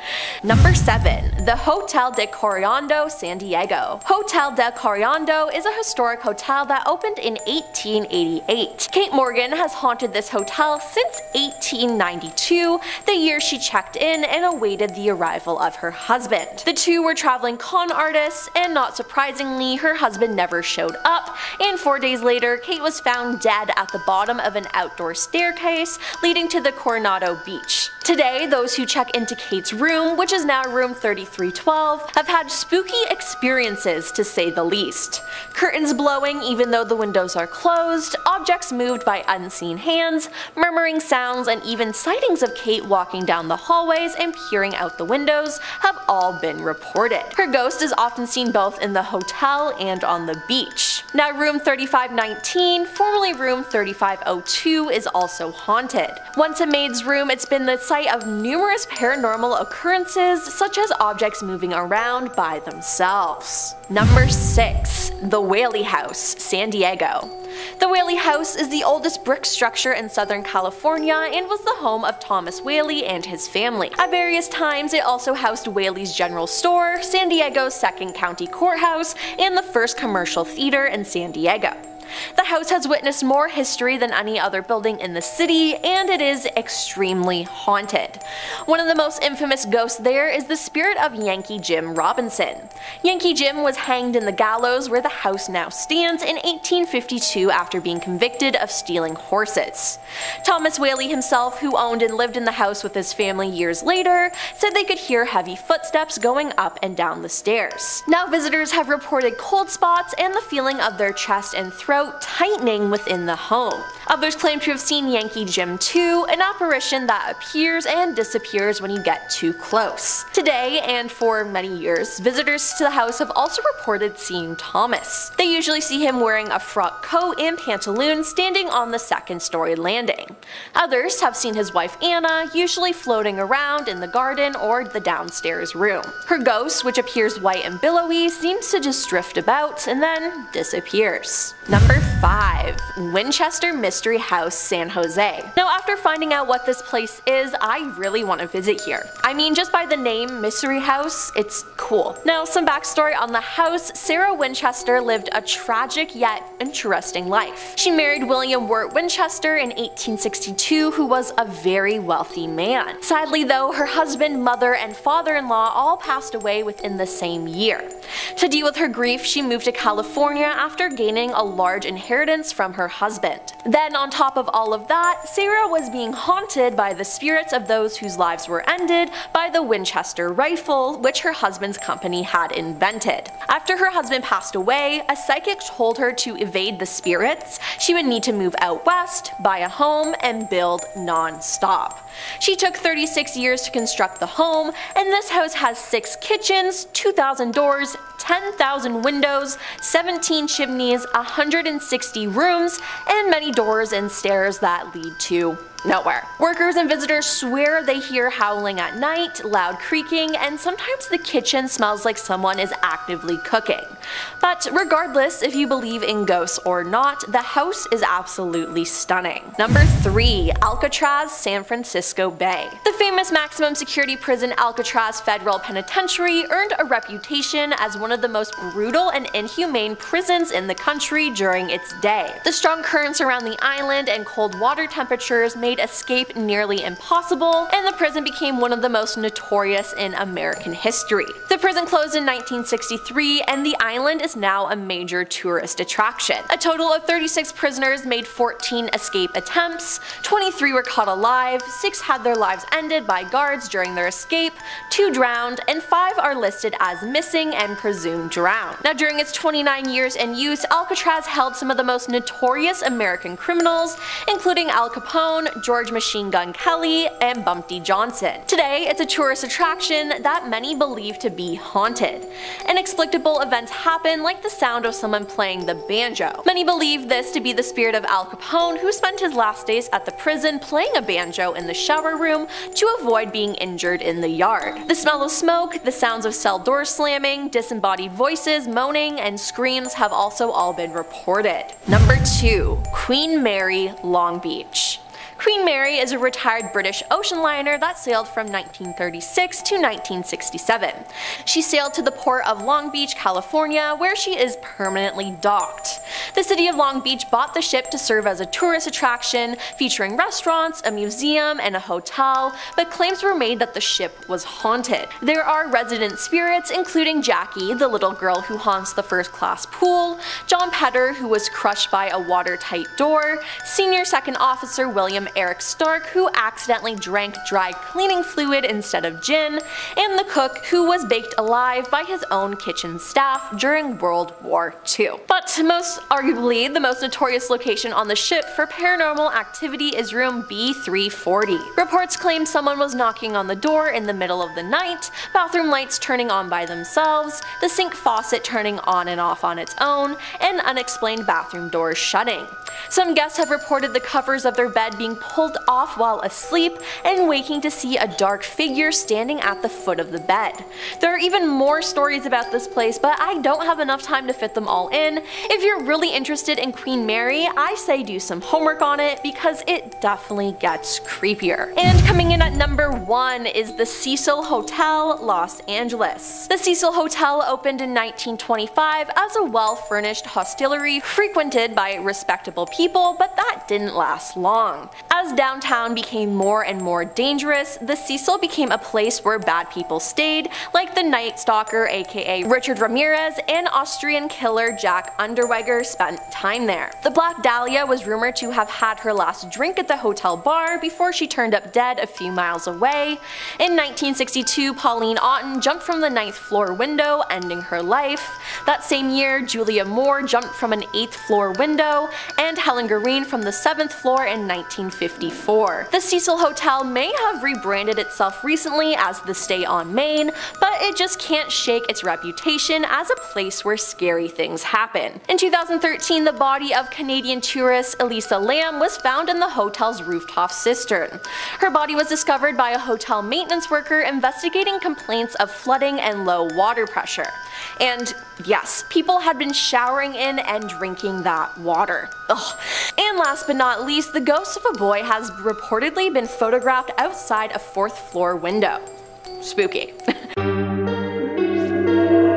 Number 7. The Hotel de Coronado, San Diego. Hotel de Coronado is a historic hotel that opened in 1888. Kate Morgan has haunted this hotel since 1892, the year she checked in and awaited the arrival of her husband. The two were traveling con artists, and not surprisingly, her husband never showed up, and four days later, Kate was found dead at the bottom of an outdoor staircase leading to the Coronado Beach. Today, those who check into Kate's room, which is now room 3312, have had spooky experiences to say the least. Curtains blowing even though the windows are closed, objects moved by unseen hands, murmuring sounds, and even sightings of Kate walking down the hallways and peering out the windows have all been reported. Her ghost is often seen both in the hotel and on the beach. Now room 3519, formerly room 3502, is also haunted. Once a maid's room, it's been the site of numerous paranormal occurrences places, such as objects moving around by themselves. Number 6. The Whaley House, San Diego. The Whaley House is the oldest brick structure in Southern California and was the home of Thomas Whaley and his family. At various times, it also housed Whaley's General Store, San Diego's second county courthouse, and the first commercial theater in San Diego. The house has witnessed more history than any other building in the city, and it is extremely haunted. One of the most infamous ghosts there is the spirit of Yankee Jim Robinson. Yankee Jim was hanged in the gallows where the house now stands in 1852 after being convicted of stealing horses. Thomas Whaley himself, who owned and lived in the house with his family years later, said they could hear heavy footsteps going up and down the stairs. Now visitors have reported cold spots and the feeling of their chest and throat tightening within the home. Others claim to have seen Yankee Jim 2, an apparition that appears and disappears when you get too close. Today, and for many years, visitors to the house have also reported seeing Thomas. They usually see him wearing a frock coat and pantaloons standing on the second story landing. Others have seen his wife Anna, usually floating around in the garden or the downstairs room. Her ghost, which appears white and billowy, seems to just drift about and then disappears. Number 5. Winchester Mystery House, San Jose. Now after finding out what this place is, I really want to visit here. I mean just by the name Mystery House, it's cool. Now some backstory on the house, Sarah Winchester lived a tragic yet interesting life. She married William Wirt Winchester in 1862 who was a very wealthy man. Sadly though, her husband, mother, and father-in-law all passed away within the same year. To deal with her grief, she moved to California after gaining a large inheritance from her husband. Then on top of all of that, Sarah was being haunted by the spirits of those whose lives were ended by the Winchester rifle, which her husband's company had invented. After her husband passed away, a psychic told her to evade the spirits, she would need to move out west, buy a home, and build non-stop. She took 36 years to construct the home, and this house has 6 kitchens, 2,000 doors, 10,000 windows, 17 chimneys, 160 rooms, and many doors and stairs that lead to nowhere. Workers and visitors swear they hear howling at night, loud creaking, and sometimes the kitchen smells like someone is actively cooking. But regardless if you believe in ghosts or not, the house is absolutely stunning. Number 3. Alcatraz, San Francisco Bay. The famous maximum security prison Alcatraz Federal Penitentiary earned a reputation as one of the most brutal and inhumane prisons in the country during its day. The strong currents around the island and cold water temperatures made escape nearly impossible, and the prison became one of the most notorious in American history. The prison closed in 1963, and the island is now a major tourist attraction. A total of 36 prisoners made 14 escape attempts, 23 were caught alive, 6 had their lives ended by guards during their escape, 2 drowned, and 5 are listed as missing and presumed drowned. Now during its 29 years in use, Alcatraz held some of the most notorious American criminals, including Al Capone, George Machine Gun Kelly, and Bumpy Johnson. Today, it's a tourist attraction that many believe to be haunted. Inexplicable events happen like the sound of someone playing the banjo. Many believe this to be the spirit of Al Capone who spent his last days at the prison playing a banjo in the shower room to avoid being injured in the yard. The smell of smoke, the sounds of cell doors slamming, disembodied voices, moaning, and screams have also all been reported. Number 2. Queen Mary, Long Beach. Queen Mary is a retired British ocean liner that sailed from 1936 to 1967. She sailed to the port of Long Beach, California, where she is permanently docked. The city of Long Beach bought the ship to serve as a tourist attraction, featuring restaurants, a museum, and a hotel, but claims were made that the ship was haunted. There are resident spirits, including Jackie, the little girl who haunts the first class pool, John Pedder, who was crushed by a watertight door, Senior Second Officer William Eric Stark, who accidentally drank dry cleaning fluid instead of gin, and the cook, who was baked alive by his own kitchen staff during World War II. But most arguably, the most notorious location on the ship for paranormal activity is room B340. Reports claim someone was knocking on the door in the middle of the night, bathroom lights turning on by themselves, the sink faucet turning on and off on its own, and unexplained bathroom doors shutting. Some guests have reported the covers of their bed being pulled off while asleep and waking to see a dark figure standing at the foot of the bed. There are even more stories about this place, but I don't have enough time to fit them all in. If you're really interested in Queen Mary, I say do some homework on it because it definitely gets creepier. And coming in at number 1 is the Cecil Hotel, Los Angeles. The Cecil Hotel opened in 1925 as a well-furnished hostelry frequented by respectable people, but that didn't last long. As downtown became more and more dangerous, the Cecil became a place where bad people stayed, like the Night Stalker aka Richard Ramirez and Austrian killer Jack Unterweger spent time there. The Black Dahlia was rumored to have had her last drink at the hotel bar before she turned up dead a few miles away. In 1962, Pauline Otton jumped from the ninth floor window, ending her life. That same year, Julia Moore jumped from an 8th floor window, and Helen Green from the 7th floor in 1954. The Cecil Hotel may have rebranded itself recently as the Stay on Main, but it just can't shake its reputation as a place where scary things happen. In 2013, the body of Canadian tourist Elisa Lam was found in the hotel's rooftop cistern. Her body was discovered by a hotel maintenance worker investigating complaints of flooding and low water pressure. And yes, people had been showering in and drinking that water. Ugh. And last but not least, the ghost of a boy has reportedly been photographed outside a fourth floor window. Spooky. (laughs)